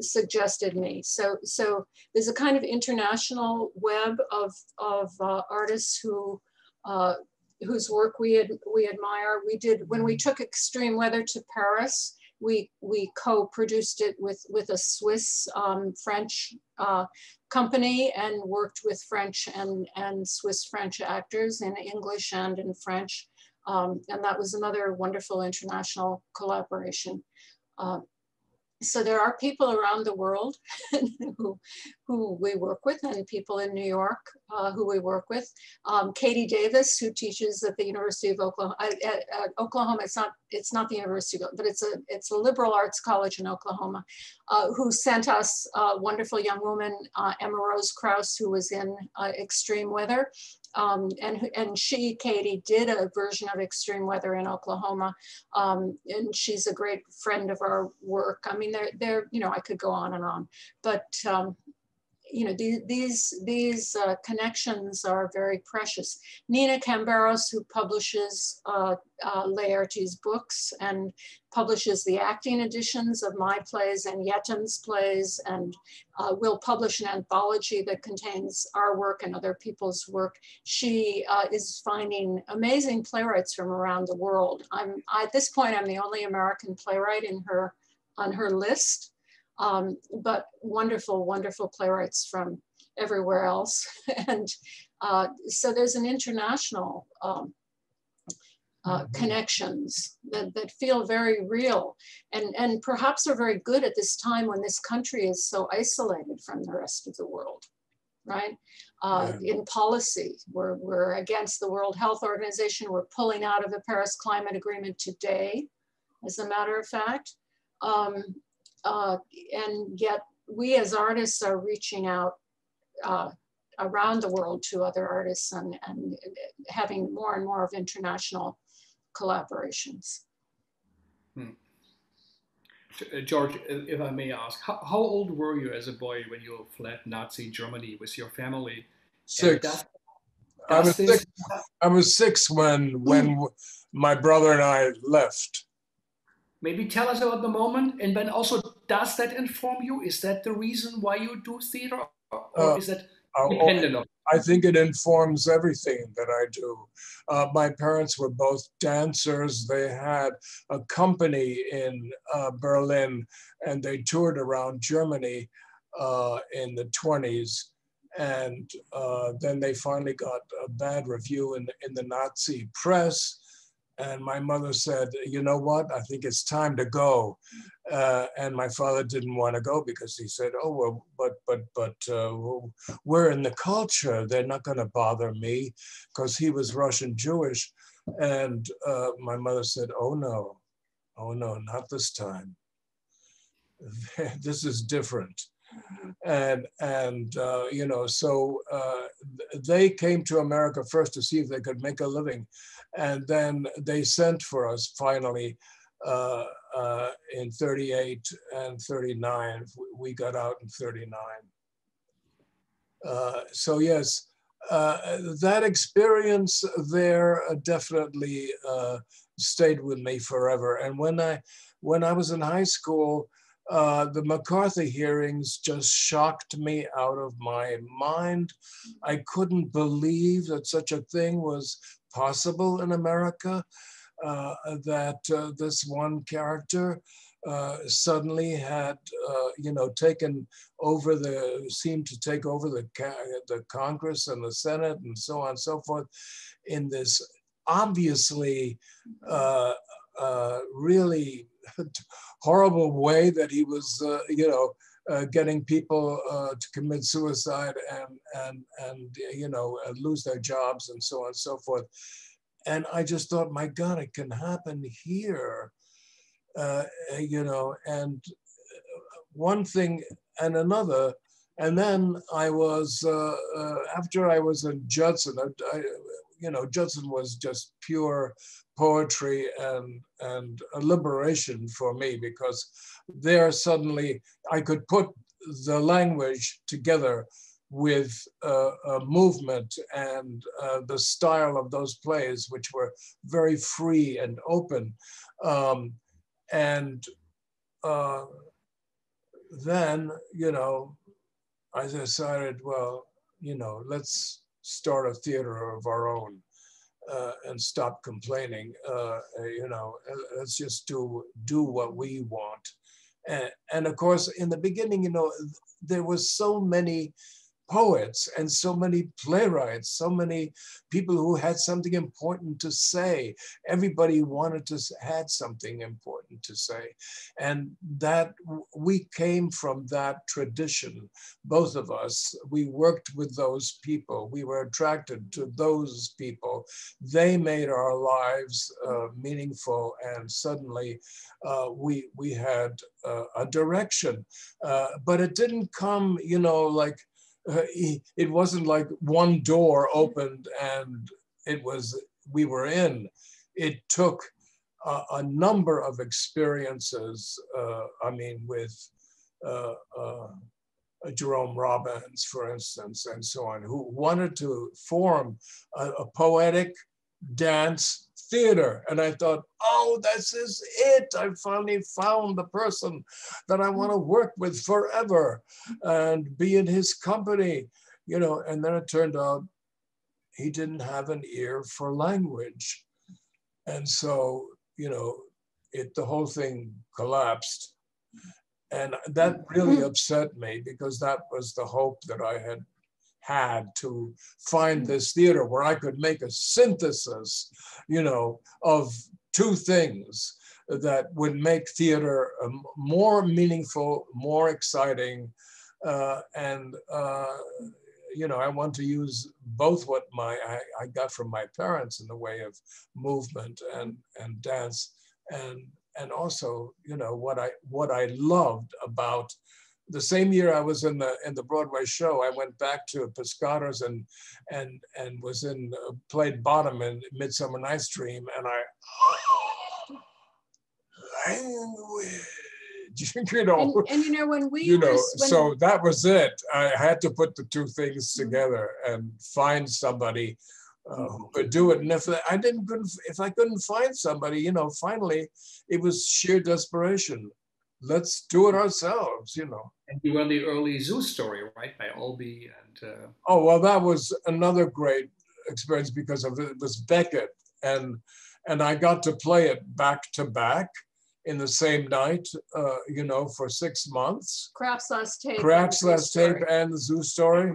suggested me. So, so there's a kind of international web of, of uh, artists who uh, whose work we, ad we admire. We did, when we took extreme weather to Paris, we we co-produced it with with a Swiss um, French uh, company and worked with French and and Swiss French actors in English and in French, um, and that was another wonderful international collaboration. Uh, so there are people around the world *laughs* who, who we work with and people in New York uh, who we work with. Um, Katie Davis, who teaches at the University of Oklahoma, at, at Oklahoma, it's not, it's not the University, but it's a, it's a liberal arts college in Oklahoma, uh, who sent us a wonderful young woman, uh, Emma Rose Kraus, who was in uh, extreme weather um, and, and she, Katie, did a version of Extreme Weather in Oklahoma. Um, and she's a great friend of our work. I mean, they're, they're you know, I could go on and on, but um, you know, these, these, uh, connections are very precious. Nina Camberos, who publishes uh, uh, Laertes' books and publishes the acting editions of my plays and Jeton's plays, and uh, will publish an anthology that contains our work and other people's work. She uh, is finding amazing playwrights from around the world. I'm, at this point, I'm the only American playwright in her, on her list um, but wonderful, wonderful playwrights from everywhere else. *laughs* and uh, so there's an international um, uh, mm-hmm. connections that, that feel very real and, and perhaps are very good at this time when this country is so isolated from the rest of the world, right? Uh, yeah. In policy, we're, we're against the World Health Organization. We're pulling out of the Paris Climate Agreement today, as a matter of fact. Um, uh, and yet we as artists are reaching out uh, around the world to other artists and, and having more and more of international collaborations. Hmm. Uh, George, if I may ask, how, how, old were you as a boy when you fled Nazi Germany with your family? Six. I was six. I was six when when my brother and I left. Maybe tell us about the moment, and then also, does that inform you? Is that the reason why you do theater, or uh, is that uh, dependent on? I think it informs everything that I do. Uh, my parents were both dancers. They had a company in uh, Berlin, and they toured around Germany uh, in the 20s. And uh, then they finally got a bad review in, in the Nazi press and my mother said, you know what, I think it's time to go. Uh, and my father didn't want to go because he said, oh, well, but, but, but uh, we're in the culture. They're not going to bother me because he was Russian Jewish. And uh, my mother said, oh, no, oh, no, not this time. *laughs* this is different. And, and uh, you know, so uh, they came to America first to see if they could make a living and then they sent for us finally uh, uh, in 38 and 39. We got out in 39. Uh, so yes, uh, that experience there definitely uh, stayed with me forever. And when I, when I was in high school, uh, the McCarthy hearings just shocked me out of my mind. I couldn't believe that such a thing was possible in America uh, that uh, this one character uh, suddenly had, uh, you know, taken over the, seemed to take over the, the Congress and the Senate and so on and so forth in this obviously uh, uh, really *laughs* horrible way that he was, you know, uh, getting people uh, to commit suicide and and and you know uh, lose their jobs and so on and so forth. And I just thought, my God, it can happen here, uh, you know. And uh, one thing and another, and then I was after I was in Judson. I, I, you know, Judson was just pure poetry and and a liberation for me because there suddenly I could put the language together with a movement and uh, the style of those plays, which were very free and open. Um, and uh, then, you know, I decided, well, you know, let's start a theater of our own. uh, and stop complaining. Uh, you know, let's just do do what we want. And, and of course, in the beginning, you know, there was so many poets and so many playwrights, so many people who had something important to say. Everybody wanted to had something important to say. And that we came from that tradition, both of us. We worked with those people. We were attracted to those people. They made our lives uh, meaningful and suddenly uh, we, we had uh, a direction. Uh, but it didn't come, you know, like uh, it wasn't like one door opened and it was we were in. It took a, a number of experiences. Uh, I mean, with uh, uh, Jerome Robbins, for instance, and so on, who wanted to form a, a poetic dance theater. And I thought, oh, this is it. I finally found the person that I want to work with forever and be in his company, you know. And then it turned out he didn't have an ear for language. And so, you know, it the whole thing collapsed. And that really mm-hmm. upset me because that was the hope that I had had to find this theater where I could make a synthesis, you know, of two things that would make theater um, more meaningful, more exciting, uh, and uh, you know, I want to use both what my I, I, got from my parents in the way of movement and and dance, and and also you know what I what I loved about the same year I was in the in the Broadway show, I went back to Pescadores and and and was in uh, played Bottom in Midsummer Night's Dream, and I *gasps* language, *laughs* you know. And, and, you know when we you know so that was it. I had to put the two things mm-hmm. together and find somebody. Uh, who could do it, and if I didn't, couldn't, if I couldn't find somebody, you know, finally, it was sheer desperation let's do it ourselves, you know. And you were the early zoo story, right, by Albee and. Uh... Oh well, that was another great experience because of it, it was Beckett, and and I got to play it back to back in the same night, uh, you know, for six months. Krapp's Last Tape. Krapp's Last Tape and the zoo story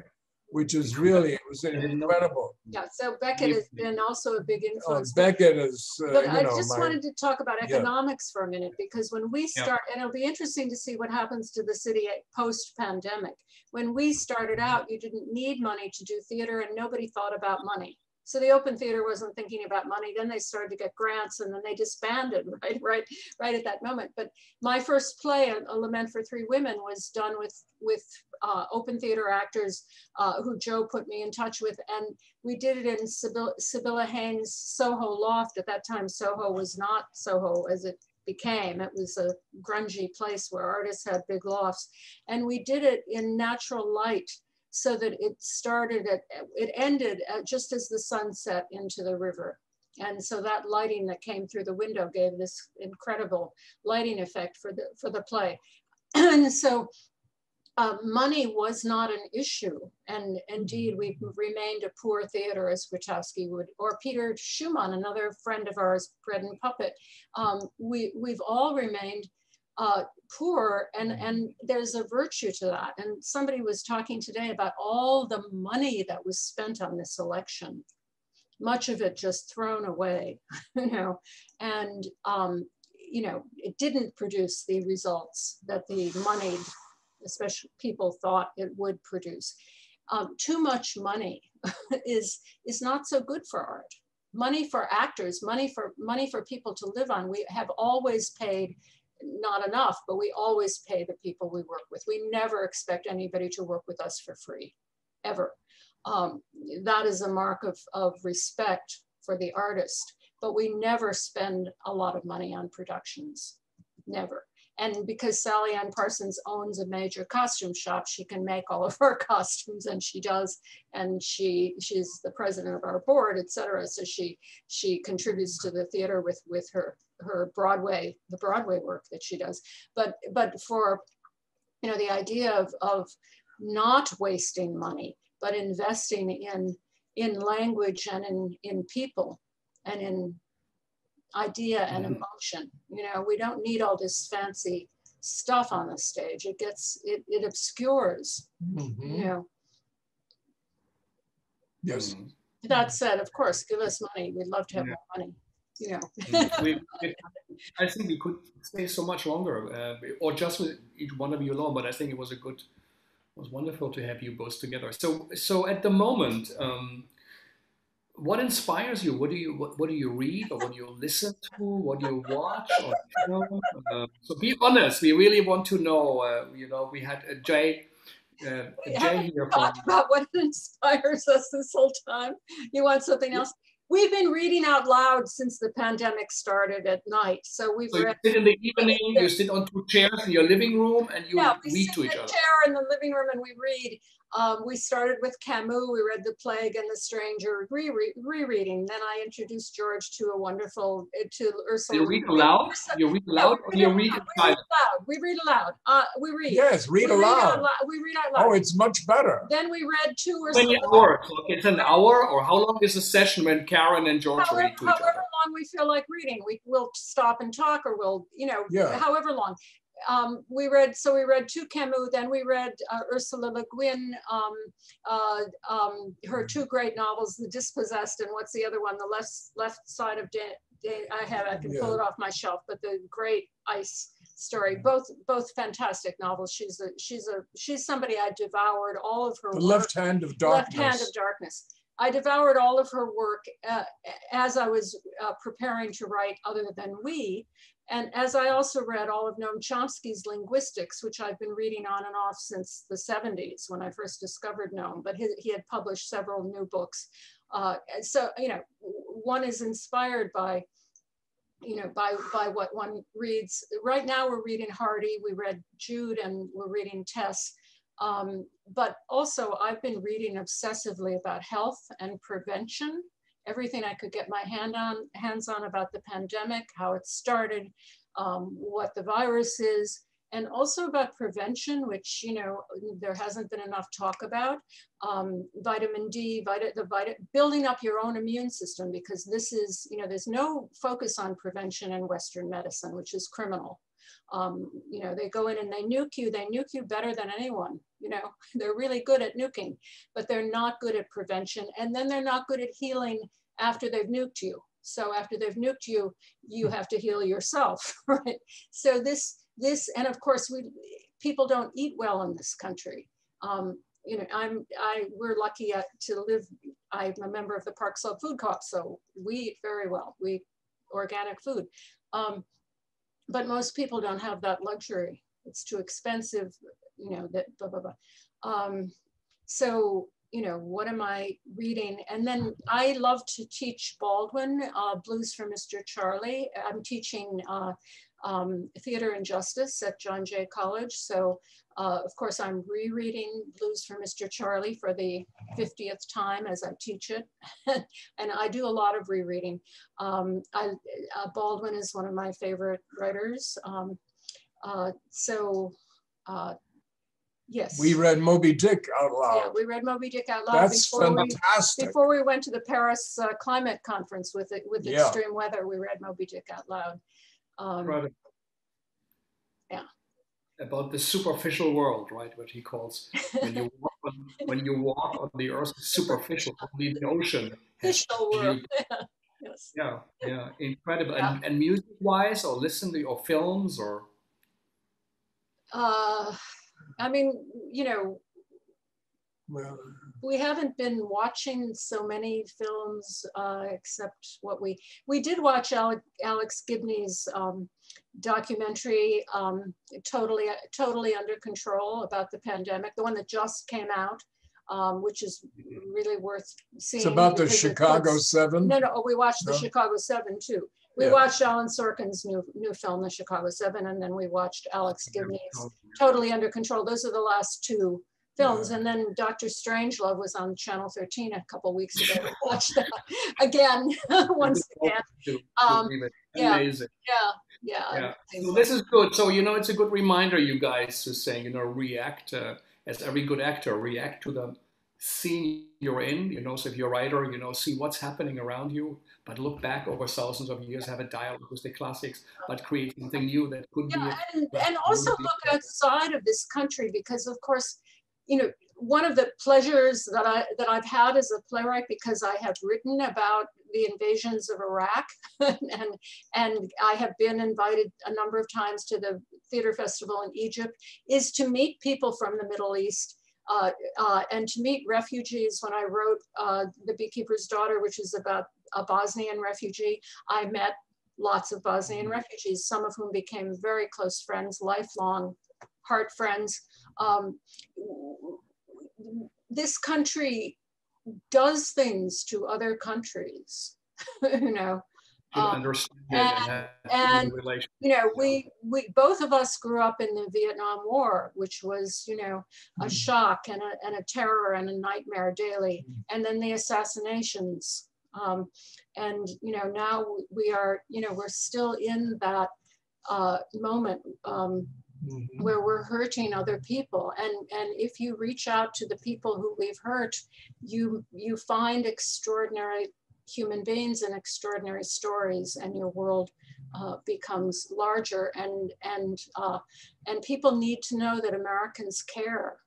which is really it was incredible. Yeah, so Beckett has been also a big oh, influence. Oh, Beckett is. Uh, but I know, just my, wanted to talk about economics yeah. for a minute because when we start, yeah. and it'll be interesting to see what happens to the city post-pandemic. When we started out, you didn't need money to do theater, and nobody thought about money. So the Open Theater wasn't thinking about money. Then they started to get grants, and then they disbanded *laughs* right, right, right at that moment. But my first play, A Lament for Three Women, was done with with uh, Open Theater actors uh, who Joe put me in touch with, and we did it in Sibylla, Sibylla Haynes' Soho Loft. At that time, Soho was not Soho as it became. It was a grungy place where artists had big lofts, and we did it in natural light so that it started at, it ended at just as the sun set into the river. And so that lighting that came through the window gave this incredible lighting effect for the, for the play. *clears throat* and so uh, money was not an issue. And indeed, we remained a poor theater, as Grotowski would, or Peter Schumann, another friend of ours, Bread and Puppet. Um, we, we've all remained uh, poor and mm-hmm. and there's a virtue to that. And somebody was talking today about all the money that was spent on this election. Much of it just thrown away *laughs* you know and um, you know it didn't produce the results that the moneyed especially people thought it would produce. Um, too much money *laughs* is is not so good for art. Money for actors money for money for people to live on. We have always paid not enough, but we always pay the people we work with. We never expect anybody to work with us for free, ever. Um, that is a mark of, of respect for the artist, but we never spend a lot of money on productions, never. And because Sally Ann Parsons owns a major costume shop, she can make all of her *laughs* costumes and she does. And she she's the president of our board, et cetera. So she she contributes to the theater with, with her her Broadway, the Broadway work that she does. But but for you know the idea of, of not wasting money, but investing in in language and in, in people and in idea and Mhm. emotion. You know, we don't need all this fancy stuff on the stage. It gets, it, it obscures, Mhm. you know. Yes. That said, of course, give us money. We'd love to have Yeah. more money, you know. Mm. *laughs* we, we- I think we could stay so much longer, uh, or just with each one of you alone. But I think it was a good, it was wonderful to have you both together. So, so at the moment, um, what inspires you? What do you what, what do you read, or what do you listen to? What do you watch? Or, you know, uh, so be honest. We really want to know. Uh, you know, we had uh, Jay. Uh, We Jay haven't here from talked about what *laughs* inspires us this whole time. You want something else? We've been reading out loud since the pandemic started at night. So we've So you read. sit in the evening, you sit on two chairs in your living room, and you Yeah, we read sit to in each a other. chair in the living room and we read. Um, we started with Camus. We read The Plague and the Stranger, re- rereading. Then I introduced George to a wonderful uh, to Ursula. You read aloud? You read No, aloud, we or read read aloud. We read aloud. We read aloud. Uh, we read. Yes, read We Read out aloud. We read out loud. Oh, it's much better. then we read two or Ursula. many hours? Like it's an hour, or how long is a session when Karen and George however, read to each however other? long we feel like reading, we will stop and talk, or we'll, you know, Yeah. however long. Um, we read, so we read two Camus, then we read uh, Ursula Le Guin, um, uh, um, her two great novels, The Dispossessed, and what's the other one? The left left side of day. I have, I can pull it off my shelf, but the Great Ice story, both both fantastic novels. She's a she's a she's somebody I devoured all of her The work. left hand of Darkness. Left. Hand of Darkness. I devoured all of her work uh, as I was uh, preparing to write Other Than We. And as I also read all of Noam Chomsky's linguistics, which I've been reading on and off since the 70s when I first discovered Noam, but he, he had published several new books. Uh, so, you know, one is inspired by, you know, by, by what one reads. Right now we're reading Hardy, we read Jude and we're reading Tess. Um, but also I've been reading obsessively about health and prevention, everything I could get my hand on, hands on about the pandemic, how it started, um, what the virus is, and also about prevention, which, you know, there hasn't been enough talk about. Um, vitamin D, vita, the vita, building up your own immune system, because this is, you know, there's no focus on prevention in Western medicine, which is criminal. Um, you know, they go in and they nuke you, they nuke you better than anyone. You know, *laughs* they're really good at nuking, but they're not good at prevention. And then they're not good at healing after they've nuked you. So after they've nuked you, you have to heal yourself, *laughs* right? So this, this, and of course, we people don't eat well in this country. Um, you know, I'm, I, we're lucky uh, to live. I'm a member of the Park Slope Food Co-op, so we eat very well. We eat organic food. Um, but most people don't have that luxury. It's too expensive, you know, that blah, blah, blah. Um, so, you know, what am I reading? And then I love to teach Baldwin, uh, Blues for Mr. Charlie. I'm teaching uh, um, Theater and Justice at John Jay College. So, uh, of course, I'm rereading Blues for Mr. Charlie for the 50th time as I teach it. *laughs* and I do a lot of rereading. Um, I, uh, Baldwin is one of my favorite writers. Um, uh, so, uh, yes. We read Moby Dick out loud. yeah, we read Moby Dick out loud That's before we, fantastic. before we went to the Paris uh, climate conference with it with Yeah. extreme weather. We read Moby Dick out loud. Um, Right. Yeah. About the superficial world, right? What he calls when you walk on, when you walk on the earth, superficial, only the ocean. has Official world. beauty. *laughs* yes. Yeah, yeah, incredible. Yeah. And, and music-wise, or listen to or films, or Uh, I mean, you know, Well, we haven't been watching so many films uh, except what we we did watch Alex, Alex Gibney's um, documentary um, totally totally under control about the pandemic the one that just came out um, which is really worth seeing it's about the Chicago Seven. no no we watched the Chicago Seven too we Yeah. watched Aaron Sorkin's new new film The Chicago Seven and then we watched Alex Gibney's totally under control. Those are the last two films. And then Dr. Strangelove was on Channel 13 a couple weeks ago. We *laughs* watched that again, *laughs* once again. To- to Um, yeah. Amazing. Yeah, yeah. Yeah. think So so. this is good. So you know, it's a good reminder, you guys, to saying you know, react uh, as every good actor, react to the scene you're in, you know, so if you're a writer, you know, see what's happening around you, but look back over thousands of years, have a dialogue with the classics, but create something new that could yeah, be. And, and also look outside of this country because, of course, you know, one of the pleasures that I that I've had as a playwright because I have written about the invasions of Iraq *laughs* and and I have been invited a number of times to the theater festival in Egypt is to meet people from the Middle East and to meet refugees. When I wrote uh, The Beekeeper's Daughter, which is about a Bosnian refugee, I met lots of Bosnian mm-hmm. refugees, some of whom became very close friends, lifelong heart friends. Um, this country does things to other countries, *laughs* you know. Um, and, and you know, we we both of us grew up in the Vietnam War, which was you know a mm. shock and a and a terror and a nightmare daily, mm. and then the assassinations, um, and you know now we are you know we're still in that uh, moment um, mm-hmm. where we're hurting other people, and and if you reach out to the people who we've hurt, you you find extraordinary human beings and extraordinary stories and your world uh, becomes larger and and uh, and people need to know that Americans care.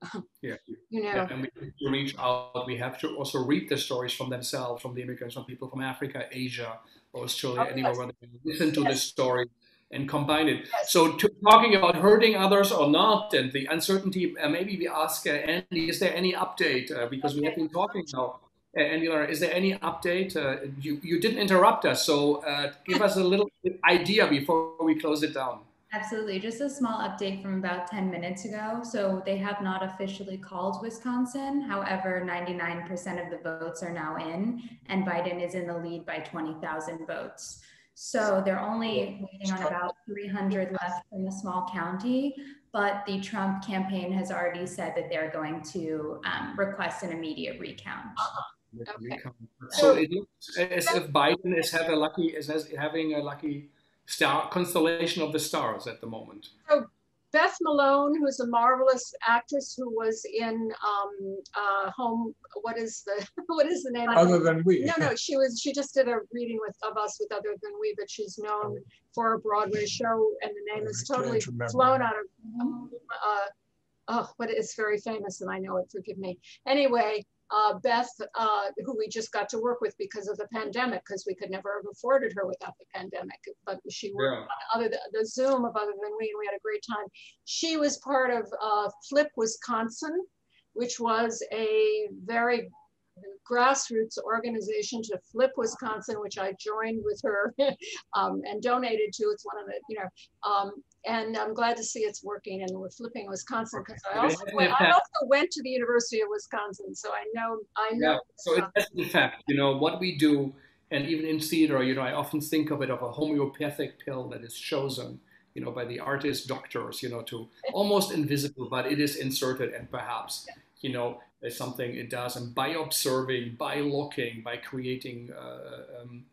*laughs* yeah. You know, yeah, and we have to reach out. We have to also read the stories from themselves, from the immigrants, from people from Africa, Asia, Australia, oh, anywhere yes. where they listen to yes. the story and combine it. Yes. So, to, talking about hurting others or not, and the uncertainty, uh, maybe we ask uh, Andy, is there any update? Uh, because okay. we have been talking now Angular, is there any update? Uh, you, you didn't interrupt us, so uh, give us a little idea before we close it down. Absolutely. Just a small update from about 10 minutes ago. So they have not officially called Wisconsin. However, 99% of the votes are now in, and Biden is in the lead by 20,000 votes. So they're only waiting on about 300 left in the small county, but the Trump campaign has already said that they're going to um, request an immediate recount. Okay. So it looks as if Biden is have a lucky is having a lucky star constellation of the stars at the moment. So Beth Malone, who's a marvelous actress who was in um, uh, Home. What is the *laughs* what is the name? Other than we. No, no, she was. She just did a reading with of us with Other Than We, but she's known oh. for a Broadway show, and the name is totally flown out of. Uh, oh, but it's very famous, and I know it. Forgive me. Anyway, uh, Beth, uh, who we just got to work with because of the pandemic, because we could never have afforded her without the pandemic. But she worked yeah. on other the Zoom of Other Than We, and we had a great time. She was part of uh, Flip Wisconsin, which was a very grassroots organization to flip Wisconsin, which I joined with her *laughs* um, and donated to. It's one of the, you know, um, and I'm glad to see it's working and we're flipping Wisconsin because I also went, I also went to the University of Wisconsin, so I know I know. Yeah, so it's in fact, you know, what we do, and even in theater, you know, I often think of it of a homeopathic pill that is chosen you know, by the artist doctors, you know, to almost invisible, but it is inserted and perhaps, you know, is something it does. And by observing, by looking, by creating uh, um,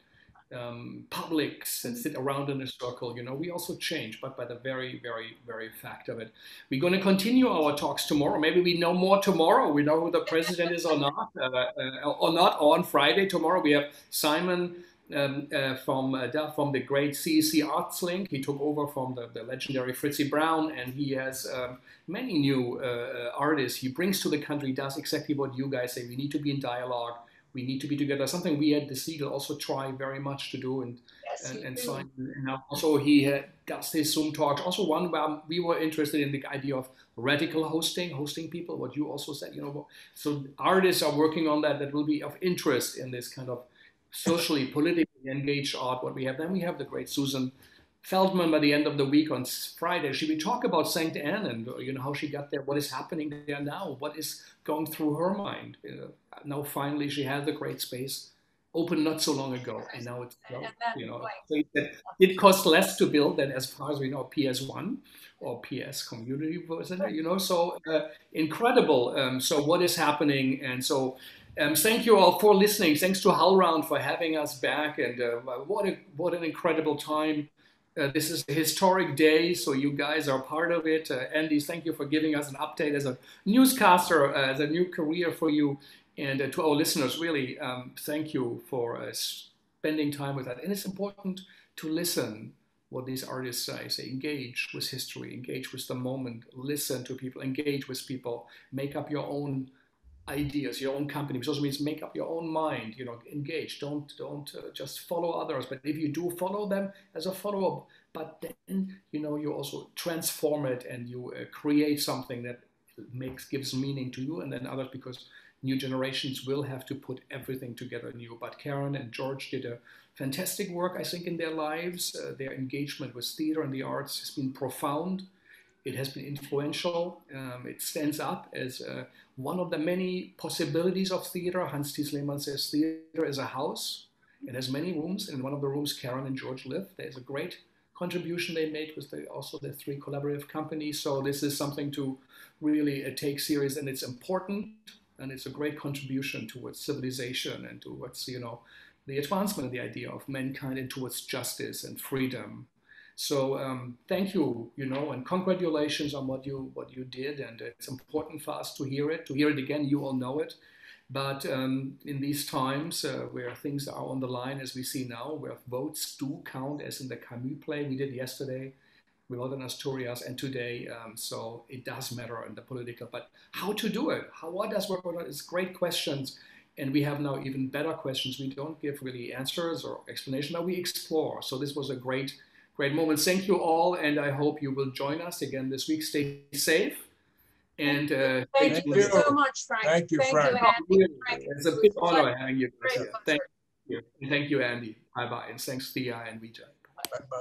um, publics and sit around in a circle, you know, we also change, but by the very, very, very fact of it. We're going to continue our talks tomorrow. Maybe we know more tomorrow. We know who the president is or not, uh, uh, or not. on Friday tomorrow, we have Simon um, uh, from uh, from the great CEC Arts Link. He took over from the, the legendary Fritzie Brown, and he has um, many new uh, uh, artists he brings to the country. Does exactly what you guys say. We need to be in dialogue. We need to be together. Something we at the Segal also try very much to do, and yes, and, and so and also he does his Zoom talks. Also one where we were interested in the idea of radical hosting, hosting people. What you also said, you know. So artists are working on that. That will be of interest in this kind of socially, politically engaged art, what we have. Then we have the great Susan Feldman by the end of the week on Friday. She will talk about St. Ann and you know how she got there, what is happening there now, what is going through her mind. Now finally she had the great space open not so long ago, and now it's you know it costs less to build than as far as we know PS1 or PS Community Center. You know, so uh, incredible. Um, so what is happening, and so um, thank you all for listening. Thanks to HowlRound for having us back, and uh, what a, what an incredible time Uh, this is a historic day, so you guys are part of it. Uh, Andy, thank you for giving us an update as a newscaster, uh, as a new career for you. And uh, to our listeners, really, um, thank you for uh, spending time with that. And it's important to listen what these artists say. Say, engage with history, engage with the moment, listen to people, engage with people, make up your own ideas, your own company, which also means make up your own mind. You know, engage. Don't don't uh, just follow others, but if you do follow them as a follow up, but then you know you also transform it and you uh, create something that makes gives meaning to you and then others because new generations will have to put everything together new. But Karen and George did a fantastic work, I think, in their lives. Uh, their engagement with theater and the arts has been profound. It has been influential. Um, it stands up as uh, one of the many possibilities of theater. Hans Thies Lehmann says theater is a house. It has many rooms. In one of the rooms, Karen and George live. There's a great contribution they made with the, also the three collaborative companies. So this is something to really uh, take serious, and it's important, and it's a great contribution towards civilization and towards you know the advancement of the idea of mankind and towards justice and freedom. So um, thank you, you know, and congratulations on what you what you did. And it's important for us to hear it, to hear it again. You all know it, but um, in these times uh, where things are on the line, as we see now, where votes do count, as in the Camus play we did yesterday, with in Asturias, and today, um, so it does matter in the political. But how to do it? How what does work? It's great questions and we have now even better questions. We don't give really answers or explanation, but we explore. So this was a great Great moment. Thank you all, and I hope you will join us again this week. Stay safe. And uh, thank, thank you, you, so much, Frank. Thank you, Frank. You, Frank. It's a big honor having you. Thank you. Thank you. Thank you, Andy. Bye bye. And thanks, Thea and Vijay. Bye bye.